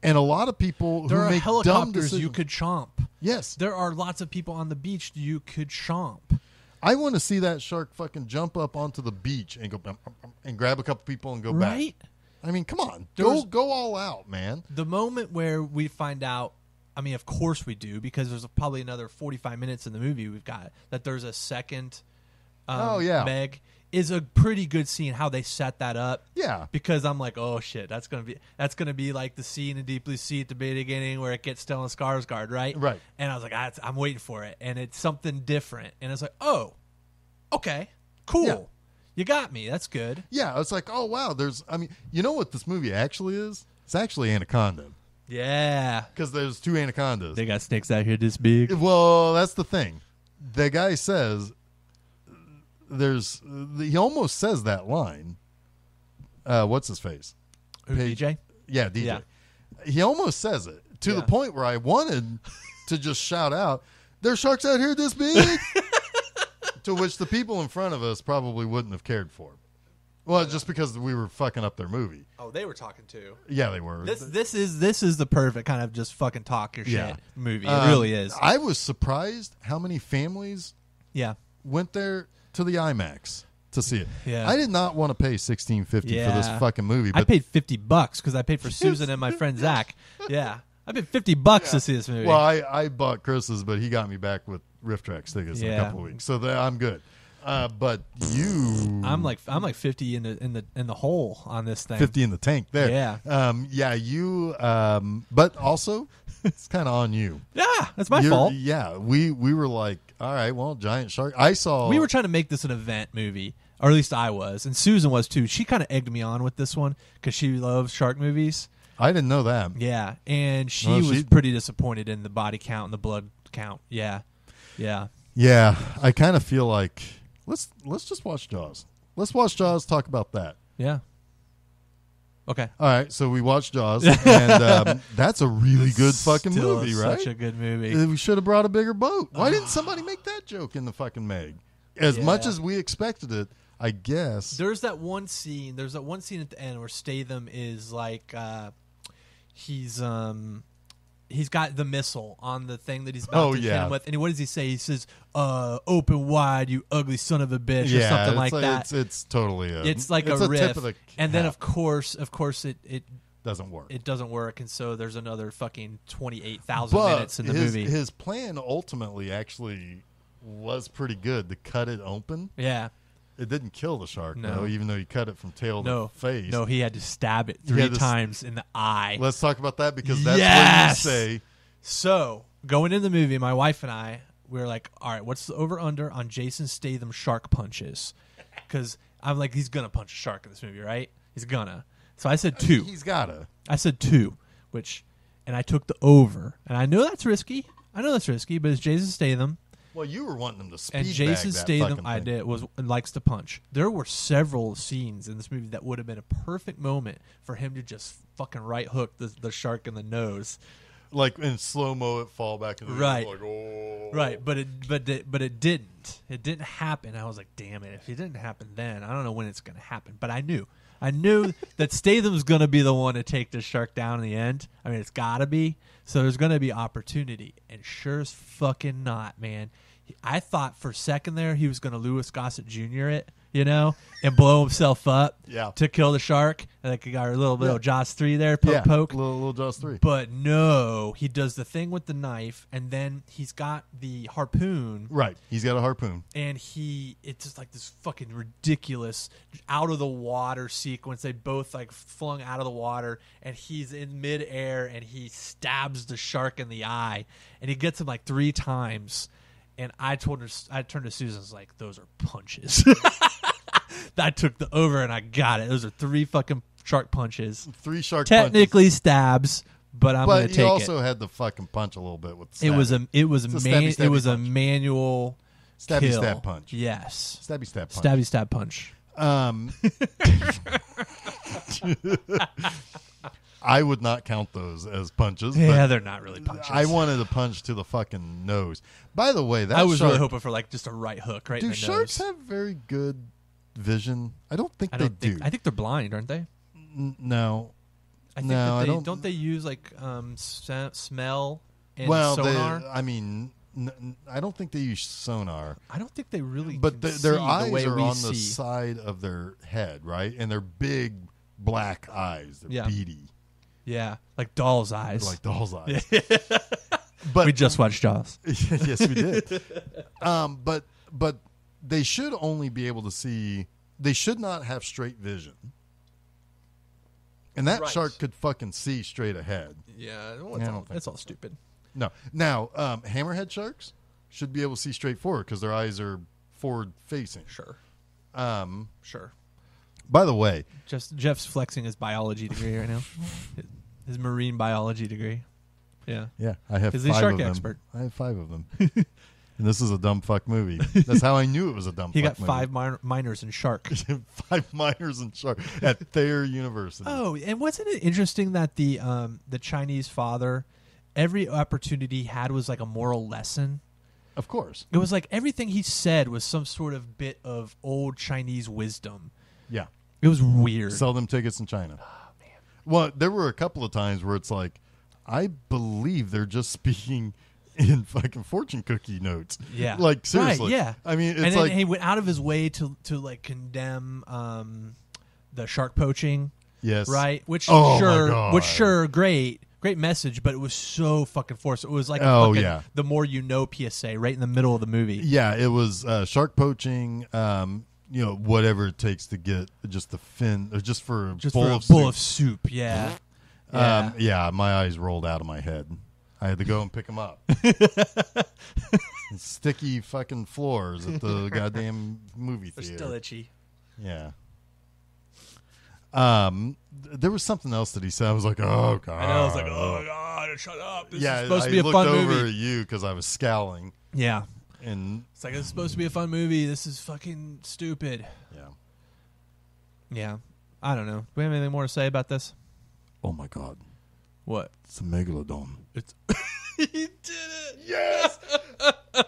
and a lot of people Mm-hmm. There who are helicopters you could chomp. Yes, There are lots of people on the beach you could chomp. I want to see that shark fucking jump up onto the beach and go and grab a couple people and go Right? back. I mean, come on, go go all out, man. The moment where we find out, I mean, of course we do, because there's probably another 45 minutes in the movie we've got that there's a second. Um, Oh, yeah. Meg is a pretty good scene how they set that up. Yeah. Because I'm like, oh shit, that's gonna be that's gonna be like the scene in Deep Blue Sea at the beginning where it gets Stellan Skarsgård, right? Right. And I was like, ah, I'm waiting for it, and it's something different, and it's like, oh, okay, cool, Yeah. you got me. That's good. Yeah, it's like, oh wow, there's. I mean, you know what this movie actually is? It's actually Anaconda Yeah. because there's two anacondas. They got snakes out here this big. Well, that's the thing. The guy says there's he almost says that line. Uh, what's his face? Who, DJ? Yeah, DJ. Yeah. He almost says it to the point where I wanted [LAUGHS] to just shout out, "There's sharks out here this big." [LAUGHS] to which the people in front of us probably wouldn't have cared for. Well, just because we were fucking up their movie. Oh, they were talking too. Yeah, they were. This this is this is the perfect kind of just fucking talk your shit Yeah. movie. It Um, really is. I was surprised how many families yeah. went there to the IMAX to see it. Yeah. I did not want to pay sixteen fifty for this Yeah. fucking movie, I paid fifty bucks because I paid for Susan and my friend Zach. Yeah, I paid fifty bucks to see this movie. well, I, I bought Chris's, but he got me back with RiffTrax tickets in a Yeah. couple weeks, so that I'm good. Uh, but you, I'm like I'm like fifty in the in the in the hole on this thing. fifty in the tank there. Yeah. um, yeah. You, um, but also [LAUGHS] it's kind of on you. Yeah, that's my You're- fault. Yeah, we we were like, all right, well, giant shark. I saw. We were trying to make this an event movie, or at least I was, and Susan was too. She kind of egged me on with this one because she loves shark movies. I didn't know that. Yeah, and she Well, was she- pretty disappointed in the body count and the blood count. Yeah, yeah. Yeah, I kind of feel like let's let's just watch Jaws. Let's watch Jaws. Talk about that. Yeah. Okay. All right, so we watched Jaws, and um, [LAUGHS] that's a really good fucking Still movie, right? Such a good movie. We should have brought a bigger boat. Why didn't [SIGHS] somebody make that joke in the fucking Meg? As much as we expected it, I guess. There's that one scene. There's that one scene at the end where Statham is like, uh, he's um, he's got the missile on the thing that he's about Oh, to hit him with, and what does he say? He says, "Uh, open wide, you ugly son of a bitch," or something it's like that. It's, it's totally a. it's like it's a, tip riff, of the and then of course, of course, it it doesn't work. it doesn't work, and so there's another fucking twenty eight thousand minutes in the his, movie. his plan ultimately actually was pretty good to cut it open. yeah, It didn't kill the shark, No. though, even though he cut it from tail no to face. No, he had to stab it three times in the eye. Let's talk about that because that's Yes! when you say So going in the movie, my wife and I, we were like, "All right, what's the over under on Jason Statham shark punches?" Because I'm like, he's gonna punch a shark in this movie, right? He's gonna. So I said two. he's gotta. I said two, which, and I took the over. And I know that's risky. I know that's risky, but it's Jason Statham. Well, you were wanting him to speed and Jason Statham, I did was likes to punch. There were several scenes in this movie that would have been a perfect moment for him to just fucking right hook the, the shark in the nose. Like in slow mo, it fall back in the Right. Like, oh. Right, but it but it, but it didn't. It didn't happen. I was like, damn it! If it didn't happen then, I don't know when it's gonna happen. But I knew, I knew [LAUGHS] that Statham's gonna be the one to take the shark down in the end. I mean, it's gotta be. So there's gonna be opportunity, and sure as fucking not, man. I thought for a second there he was gonna Louis Gossett Jr. it, you know, and blow himself up, Yeah. to kill the shark. Like he got a little bit Yeah. of Jaws three there, poke yeah, poke. Little, little Jaws 3. But no, he does the thing with the knife, and then he's got the harpoon, right. He's got a harpoon. and he it's just like this fucking ridiculous out of the water sequence. They both like flung out of the water, and he's in midair, and he stabs the shark in the eye, and he gets him like three times. And I told her, I turned to Susan, I was like, "Those are punches." [LAUGHS] [LAUGHS] I took the over, and I got it. Those are three fucking shark punches. Three shark Technically stabs, but I'm punches. gonna But take he it. also had the fucking punch a little bit with the It was a it was a, It's a man, stabby, it stabby was a manual Stabby kill. stab punch. Yes, Stabby stab punch. stabby stab punch. Um, [LAUGHS] I would not count those as punches. Yeah, but they're not really punches. I wanted a punch to the fucking nose. By the way, that I was shark, really hoping for like just a right hook right Do in the sharks nose. have very good vision? I don't think I they don't think do. I think they're blind, aren't they? N- no. I think No, that I they, don't- they use like um s- smell and well, they. I mean, n- n- I don't think they use sonar, I don't think they really. but the, their the eyes way are on see. the side of their head, right? And they're big black eyes. They're Yeah. beady, Yeah, like doll's eyes. Like doll's [LAUGHS] eyes. but we just watched Jaws. [LAUGHS] yes, we did. [LAUGHS] um, but but they should only be able to see. They should not have straight vision. And that Right. shark could fucking see straight ahead. Yeah, well, it's, all, it's all stupid. No. Now, um, hammerhead sharks should be able to see straight forward because their eyes are forward facing. Sure, Um, sure. by the way, Just Geoff's flexing his biology degree right now. his, [LAUGHS] his marine biology degree. Yeah. yeah, I have Is he a shark of them. expert? I have five of them. [LAUGHS] and this is a dumb fuck movie. [LAUGHS] That's how I knew it was a dumb He fuck got movie. five min- minors in shark. [LAUGHS] five minors in shark at Thayer University. Oh, and wasn't it interesting that the um, the Chinese father, every opportunity he had was like a moral lesson. Of course. It was like everything he said was some sort of bit of old Chinese wisdom. Yeah. It was weird. Sell them tickets in China. Oh, Well, there were a couple of times where it's like, I believe they're just [LAUGHS] speaking in fucking fortune cookie notes. yeah, Like seriously. Right, yeah. I mean, it's and then like he went out of his way to to like condemn um, the shark poaching. yes, right? Which Oh, my sure, God. which sure, great, great message, but it was so fucking forced. It was like, Oh, fucking yeah. the more you know PSA right in the middle of the movie. Yeah, it was uh, shark poaching. Um, you know, whatever it takes to get just the fin, or just for a Just bowl for a of bowl soup. of soup, yeah. Um, yeah, my eyes rolled out of my head. I had to go and pick them up. [LAUGHS] Sticky fucking floors at the [LAUGHS] goddamn movie They're theater. still itchy. Yeah. Um, th- there was something else that he said. I was like, "Oh god!" I know. I was like, oh my god, shut up. This yeah. is supposed I to be a looked fun over movie. at you because I was scowling, Yeah, and it's like it's supposed to be a fun movie. This is fucking stupid. yeah. Yeah, I don't know. Do we have anything more to say about this? Oh my god, What? it's a megalodon. It's [LAUGHS] he did it. Yes, [LAUGHS]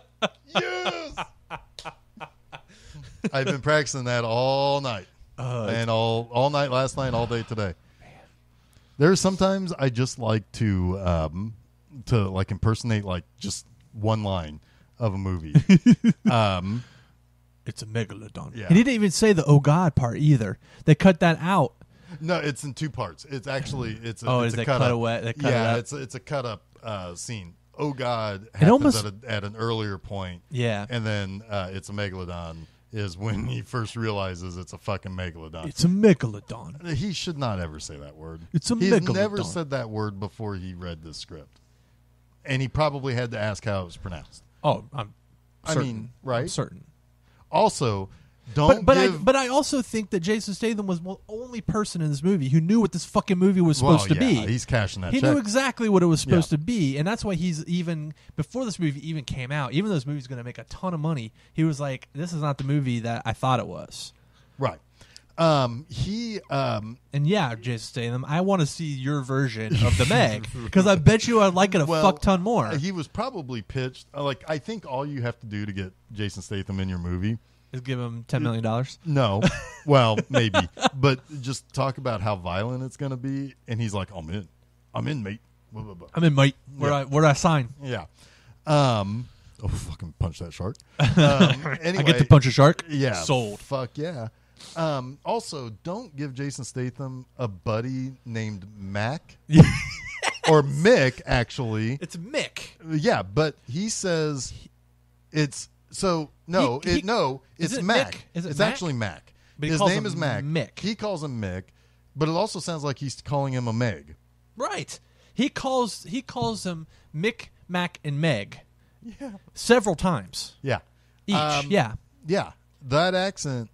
yes. [LAUGHS] I've been practicing that all night, Uh, and all all night last night, all day today. There's sometimes I just like to um to like impersonate like just one line of a movie. um, it's a megalodon. Yeah. He didn't even say the oh god part either. They cut that out. No, it's in two parts. It's actually it's a, Oh, it's is a cut cut up. away- cut yeah, up? it's a, it's a cut up uh, scene. Oh God, happens almost- at, a, at an earlier point. Yeah. and then uh, it's a megalodon is when he first realizes it's a fucking megalodon. It's a megalodon. he should not ever say that word. It's a He's megalodon. never said that word before he read this script, and he probably had to ask how it was pronounced. Oh, I'm. I Certain. mean, right? I'm certain. Also, don't But but give. I but I also think that Jason Statham was the only person in this movie who knew what this fucking movie was well, supposed to yeah, be. He's cashing that he check. knew exactly what it was supposed Yeah. to be, and that's why he's even before this movie even came out. Even though this movie's going to make a ton of money, he was like, "This is not the movie that I thought it was." right. Um, he um, And yeah, Jason Statham, I want to see your version [LAUGHS] of the Meg because I bet you I'd like it a well, fuck ton more. He was probably pitched like I think all you have to do to get Jason Statham in your movie. Is give him ten million dollars. No, well [LAUGHS] maybe, but just talk about how violent it's going to be, and he's like, "I'm in, I'm in, mate." Blah, blah, blah. I'm in, mate. Where Yeah. I where I sign? Yeah. Um. Oh, fucking punch that shark. Um, anyway, [LAUGHS] I get to punch a shark. Yeah. sold. Fuck yeah. Um, also, don't give Jason Statham a buddy named Mac [LAUGHS] or Mick. Actually, It's Mick. yeah, but he says it's so no, He- he- it, no, it's it Mac. Mick? Is it it's Mac? actually Mac. But he His calls name him is Mac. Mick. He calls him Mick, but it also sounds like he's calling him a Meg. Right. He calls he calls them Mick, Mac, and Meg Yeah. several times Yeah. each. Um, yeah. Yeah. That accent.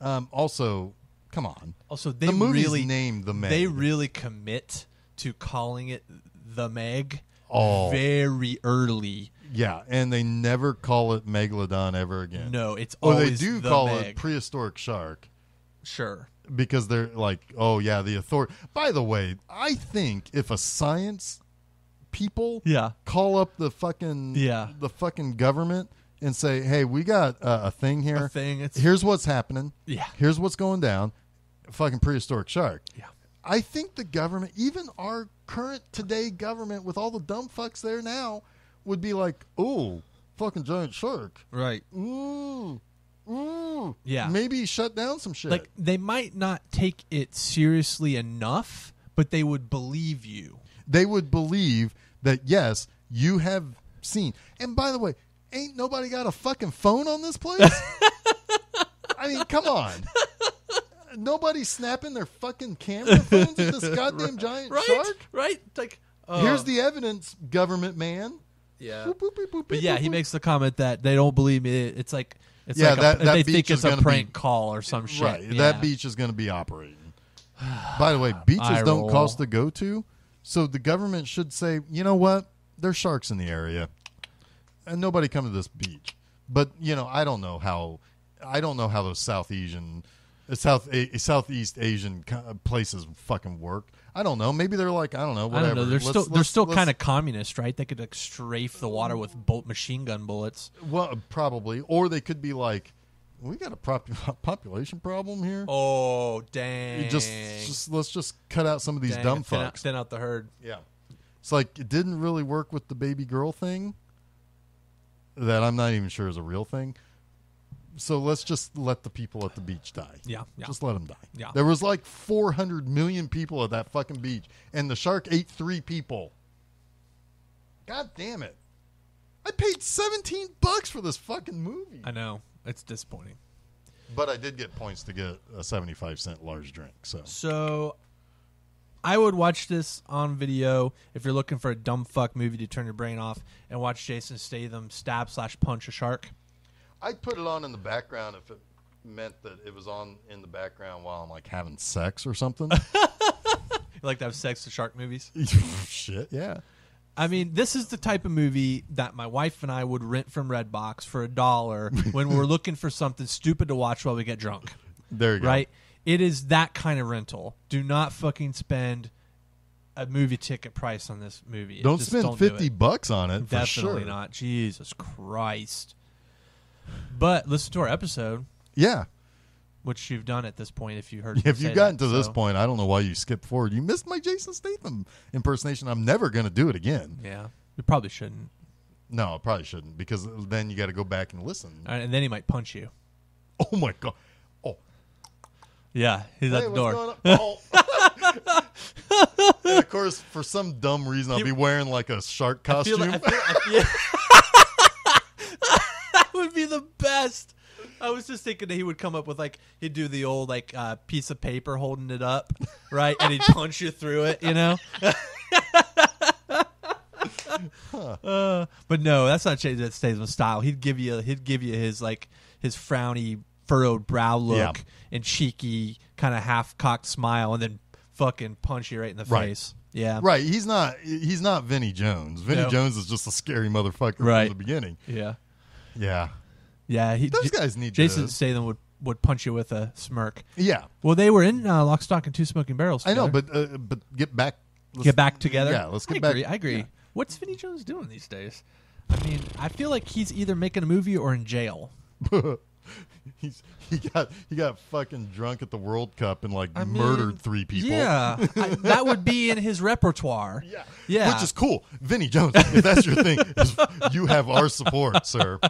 Um, also, come on. Also, they the movie's really named the Meg. they really commit to calling it the Meg Oh. very early. Yeah, and they never call it megalodon ever again. No, it's or they do the call Meg. it prehistoric shark sure. because they're like, oh yeah, the authority. By the way, I think if a science people Yeah. call up the fucking Yeah. the fucking government and say, hey, we got uh, a thing here. A thing, it's- Here's what's happening. Yeah. Here's what's going down. Fucking prehistoric shark. Yeah. I think the government, even our current today government, with all the dumb fucks there now, would be like, "Oh, fucking giant shark! Right. Ooh, ooh, Yeah. Maybe shut down some shit. Like they might not take it seriously enough, but they would believe you. they would believe that yes, you have seen. And by the way, ain't nobody got a fucking phone on this place? [LAUGHS] I mean, come on. Nobody's snapping their fucking camera phones at this [LAUGHS] goddamn giant Right? shark. Right? Like uh, Here's the evidence, government man. Yeah. Boop, boop, boop, But yeah, he makes the comment that they don't believe me. It's like it's Yeah, like a- that- that they beach think is it's a prank be- call or some shit. Right. Yeah. That beach is going to be operating. By the way, [SIGHS] beaches Eye don't roll. cost to go to, so the government should say, you know what? There's sharks in the area, and nobody come to this beach. But you know, I don't know how. I don't know how those South Asian, uh, South a, Southeast Asian places fucking work. I don't know. Maybe they're like I don't know. I Whatever. don't know. They're Let's- still they're let's- still let's- kind of communist, right? They could like strafe the water with bolt machine gun bullets. well, uh, probably, or they could be like, we got a prop- [LAUGHS] population problem here. Oh dang! Just, just let's just cut out some of these Dang, dumb thin out, fucks. thin out the herd. Yeah. It's like it didn't really work with the baby girl thing that I'm not even sure is a real thing. So let's just let the people at the beach die. Yeah, yeah. Just let them die. Yeah. There was like 400 million people at that fucking beach and the shark ate 3 people. God damn it. I paid 17 bucks for this fucking movie. I know it's disappointing. But I did get points to get a 75 cent large drink. So So, I would watch this on video if you're looking for a dumb fuck movie to turn your brain off and watch Jason Statham stab slash punch a shark. I'd put it on in the background if it meant that it was on in the background while I'm like having sex or something. [LAUGHS] You like to have sex to shark movies? [LAUGHS] Shit, yeah. I mean, this is the type of movie that my wife and I would rent from Redbox for a dollar [LAUGHS] when we're looking for something stupid to watch while we get drunk. There you go. Right? It is that kind of rental. Do not fucking spend a movie ticket price on this movie. Don't Just spend don't fifty it. bucks on it. For Definitely sure. not. Jesus Christ. But listen to our episode, Yeah. which you've done at this point if you heard. If say you've gotten that, to this so- point, I don't know why you skipped forward. You missed my Jason Statham impersonation. I'm never going to do it again. Yeah, you probably shouldn't. No, I probably shouldn't because then you got to go back and listen. Uh, And then he might punch you. Oh my god. Oh. Yeah, he's at Hey, the what's door. going on? [LAUGHS] Oh. and of course, for some dumb reason, I'll be wearing like a shark I feel costume. like- I feel- I feel- that would be the best. I was just thinking that he would come up with like he'd do the old like uh, piece of paper holding it up, right, and he'd punch you through it, you know. [LAUGHS] Uh, but no, that's not Jason Statham's style. He'd give you he'd give you his like his frowny furrowed brow look Yeah. and cheeky kind of half cocked smile, and then fucking punch you right in the Right. face. Yeah, right? He's not. He's not Vinnie Jones. Vinnie No. Jones is just a scary motherfucker Right. from the beginning. Yeah, Yeah. Yeah. He, Those J- guys need Jason to- Statham would would punch you with a smirk. Yeah. Well, they were in uh, Lock, Stock, and Two Smoking Barrels. I know, together. but uh, but get back. let's- get back together. Yeah, let's get I back. Agree, I agree. yeah. What's Vinnie Jones doing these days? I mean, I feel like he's either making a movie or in jail. [LAUGHS] He's he got he got fucking drunk at the World Cup and like I mean, murdered three people. Yeah, I, that would be in his repertoire. [LAUGHS] Yeah. yeah. Which is cool. Vinnie Jones, if that's your thing, is [LAUGHS] you have our support, sir.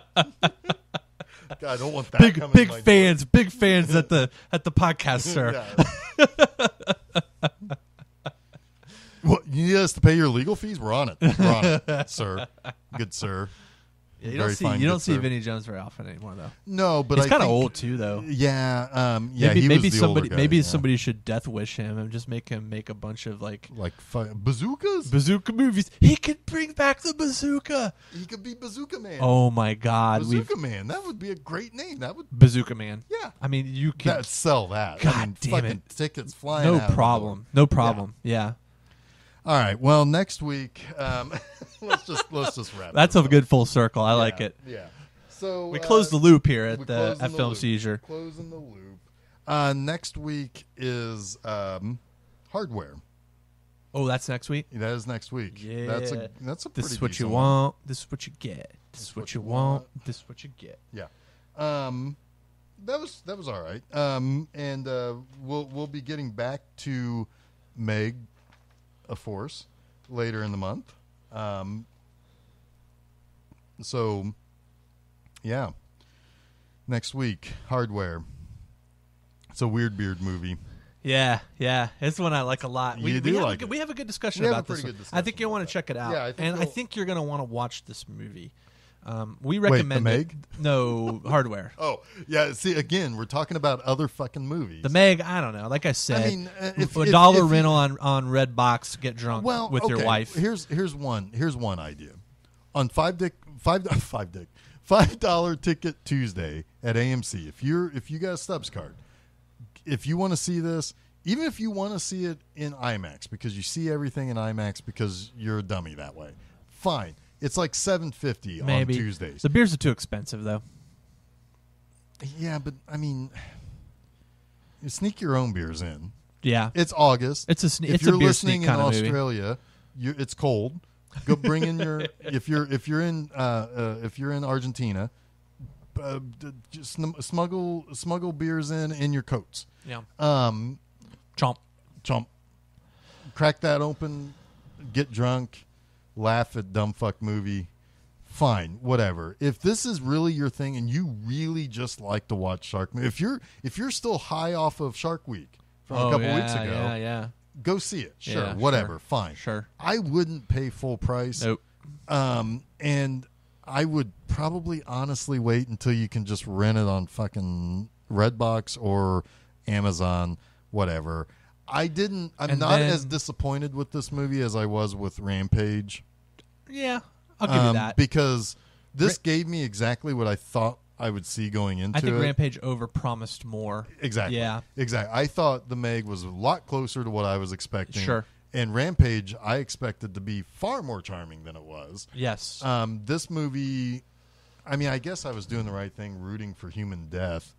God, [LAUGHS] I don't want that big coming big fans, big fans at the [LAUGHS] at the podcast, sir. [LAUGHS] Well, you need us to pay your legal fees? We're on it. We're on it, sir. Good sir. Yeah, you don't see you don't see. Vinnie Jones very often anymore, though. No, but He's kind of old too, though. Yeah, um, yeah. maybe he maybe somebody guy, maybe yeah. somebody should death wish him and just make him make a bunch of like like fu- bazookas. bazooka movies. He could bring back the bazooka. he could be Bazooka Man. Oh my God, Bazooka Man. That would be a great name. That would Bazooka Man. Yeah. I mean you can that sell that. I God mean, damn fucking it. tickets flying. no problem, no problem. Yeah, All right. Well, next week, um, [LAUGHS] let's just let's just wrap. that's a up. good full circle. I like it. Yeah. So We uh, closed the loop here at the at the Film loop. Seizure. Closing the loop. Uh, next week is um, hardware. Oh, that's next week. That is next week. Yeah, That's a that's a This pretty is what you one. want. This is what you get. This is what you want. This is what you get. Yeah. Um, that was that was all right. Um, and uh, we'll we'll be getting back to Meg, a force, later in the month. Um, so, yeah. Next week, hardware. It's a weird beard movie. Yeah, yeah, it's one I like a lot. We, You we do have like a good, it. we have a good discussion We about this. good I think discussion you'll want to check it out, Yeah, I think and I think you're going to want to watch this movie. Um, we recommend it- Meg? No, Hardware. [LAUGHS] Oh, yeah. See, again, we're talking about other fucking movies. The Meg, I don't know. Like I said, I mean, uh, if- a if- dollar if rental on on Redbox, get drunk well, with your wife. Here's here's one here's one idea. On five dick five [LAUGHS] five dick five dollar ticket Tuesday at AMC. If you're if you got a Stubs card, if you want to see this, even if you want to see it in IMAX because you see everything in IMAX because you're a dummy that way, fine. It's like seven fifty on Maybe Tuesdays. The beers are too expensive though. yeah, but I mean, you sneak your own beers in. Yeah, It's August. It's a sne- if it's a you're beer listening in. Australia, you it's cold. Go bring in your [LAUGHS] if you're if you're in uh, uh, if you're in Argentina, uh, just smuggle smuggle beers in in your coats. yeah. Um, Chomp. chomp, crack that open, get drunk, laugh at dumb fuck movie. Fine, whatever. If this is really your thing and you really just like to watch Shark movie, if you're if you're still high off of Shark Week from oh, a couple yeah, weeks ago, Yeah, yeah. go see it. Sure, Yeah, whatever, sure. fine. Sure. I wouldn't pay full price. Nope. Um, and I would probably honestly wait until you can just rent it on fucking Redbox or Amazon, whatever. I didn't. I'm And not then- as disappointed with this movie as I was with Rampage. Yeah, I'll give you um, that. because this gave me exactly what I thought I would see going into I think it. Rampage overpromised more. Exactly. Yeah. Exactly. I thought the Meg was a lot closer to what I was expecting. Sure. And Rampage, I expected to be far more charming than it was. Yes. Um, this movie, I mean, I guess I was doing the right thing, rooting for human death.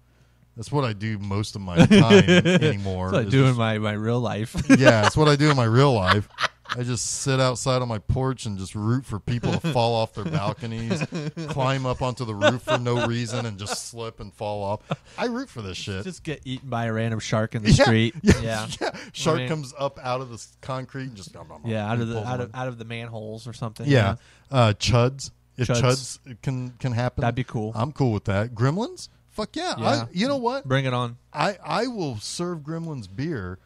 That's what I do most of my time [LAUGHS] anymore. That's what I do in my, my real life. [LAUGHS] yeah, that's what I do in my real [LAUGHS] life. I just sit outside on my porch and just root for people to fall off their balconies, climb up onto the roof for no reason, and just slip and fall off. I root for this shit. Just get eaten by a random shark in the yeah, street. Yeah, yeah. yeah. Shark mean- comes up out of the concrete and just Yeah, out of the out of out of the manholes or something. in. yeah. Uh, chuds. If Chuds. chuds. can can happen, That'd be cool. I'm cool with that. Gremlins, Fuck yeah. Yeah. I, you know what? Bring it on. I, I will serve Gremlins beer.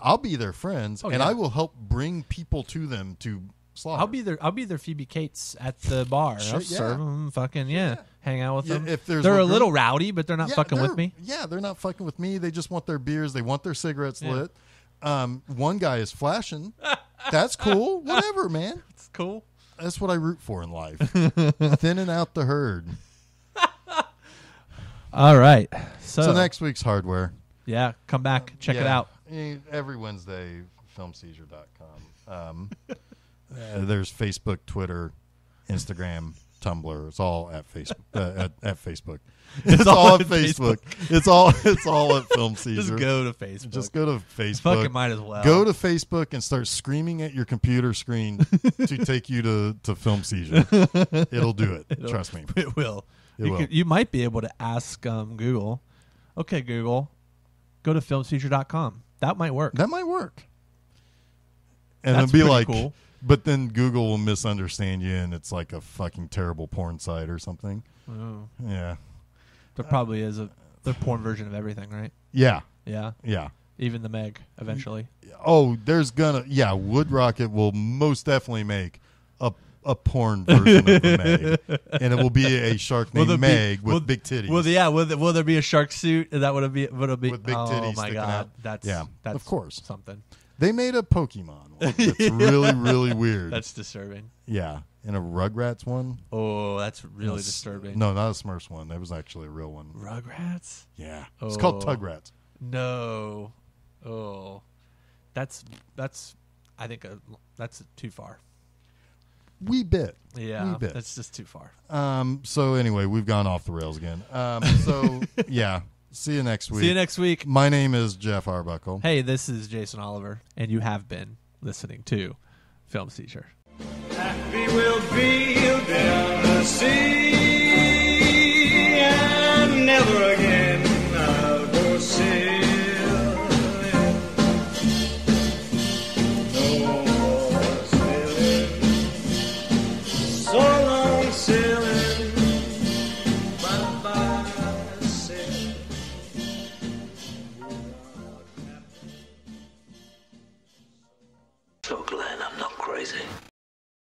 I'll be their friends, Oh, and yeah. I will help bring people to them to slaughter. I'll be their I'll be their Phoebe Cates at the bar. I'll yeah. serve them, fucking yeah, hang out with Yeah, them. if there's they're a little group- rowdy, but they're not Yeah, fucking with they're- me. Yeah, they're not fucking with me. They just want their beers. They want their cigarettes Yeah. lit. Um, one guy is flashing. That's cool. Whatever, man. [LAUGHS] It's cool. That's what I root for in life. [LAUGHS] Thinning out the herd. All right. So, So next week's hardware. yeah, come back, check it Yeah. out. Eh, Every Wednesday, filmseizure.com. Um, [LAUGHS] uh, there's Facebook, Twitter, Instagram, Tumblr. It's all at Facebook. Uh, at, at Facebook. It's, all at Facebook. It's all. It's all at Film Seizure. Just go to Facebook. Just go to Facebook. Fucking might as well. Go to Facebook and start screaming at your computer screen [LAUGHS] to take you to, to Film Seizure. [LAUGHS] It'll do it. Trust me. It will. You, you might be able to ask um, Google. Okay, Google, go to filmseizure.com. That might work. That might work. And That's it'll be like, cool. but then Google will misunderstand you, and it's like a fucking terrible porn site or something. Oh. Yeah, There probably is a the porn version of everything, right? yeah, Yeah. yeah. Even the Meg eventually. Oh, there's gonna yeah. WoodRocket will most definitely make a a porn version of the [LAUGHS] Meg, and it will be a shark named there be- Meg with will- big titties. Well, yeah. Will, there- will there be a shark suit? That would it be? Would it be With big oh titties my god, out. that's Yeah, That's of course. something. they made a Pokemon one [LAUGHS] that's really really weird. That's disturbing. yeah, and a Rugrats one. Oh, that's really No, s- disturbing. No, not a Smurfs one. That was actually a real one. Rugrats. Yeah, it's called Oh. Tugrats. No. Oh, that's that's. I think a, that's too far. Wee bit. Yeah, Wee bit. that's just too far. Um. So anyway, we've gone off the rails again. Um. So [LAUGHS] yeah. See you next week. See you next week. My name is Geoff Arbuckle. Hey, this is Jason Oliver, and you have been listening to Film Seizure. Happy we'll be down the sea.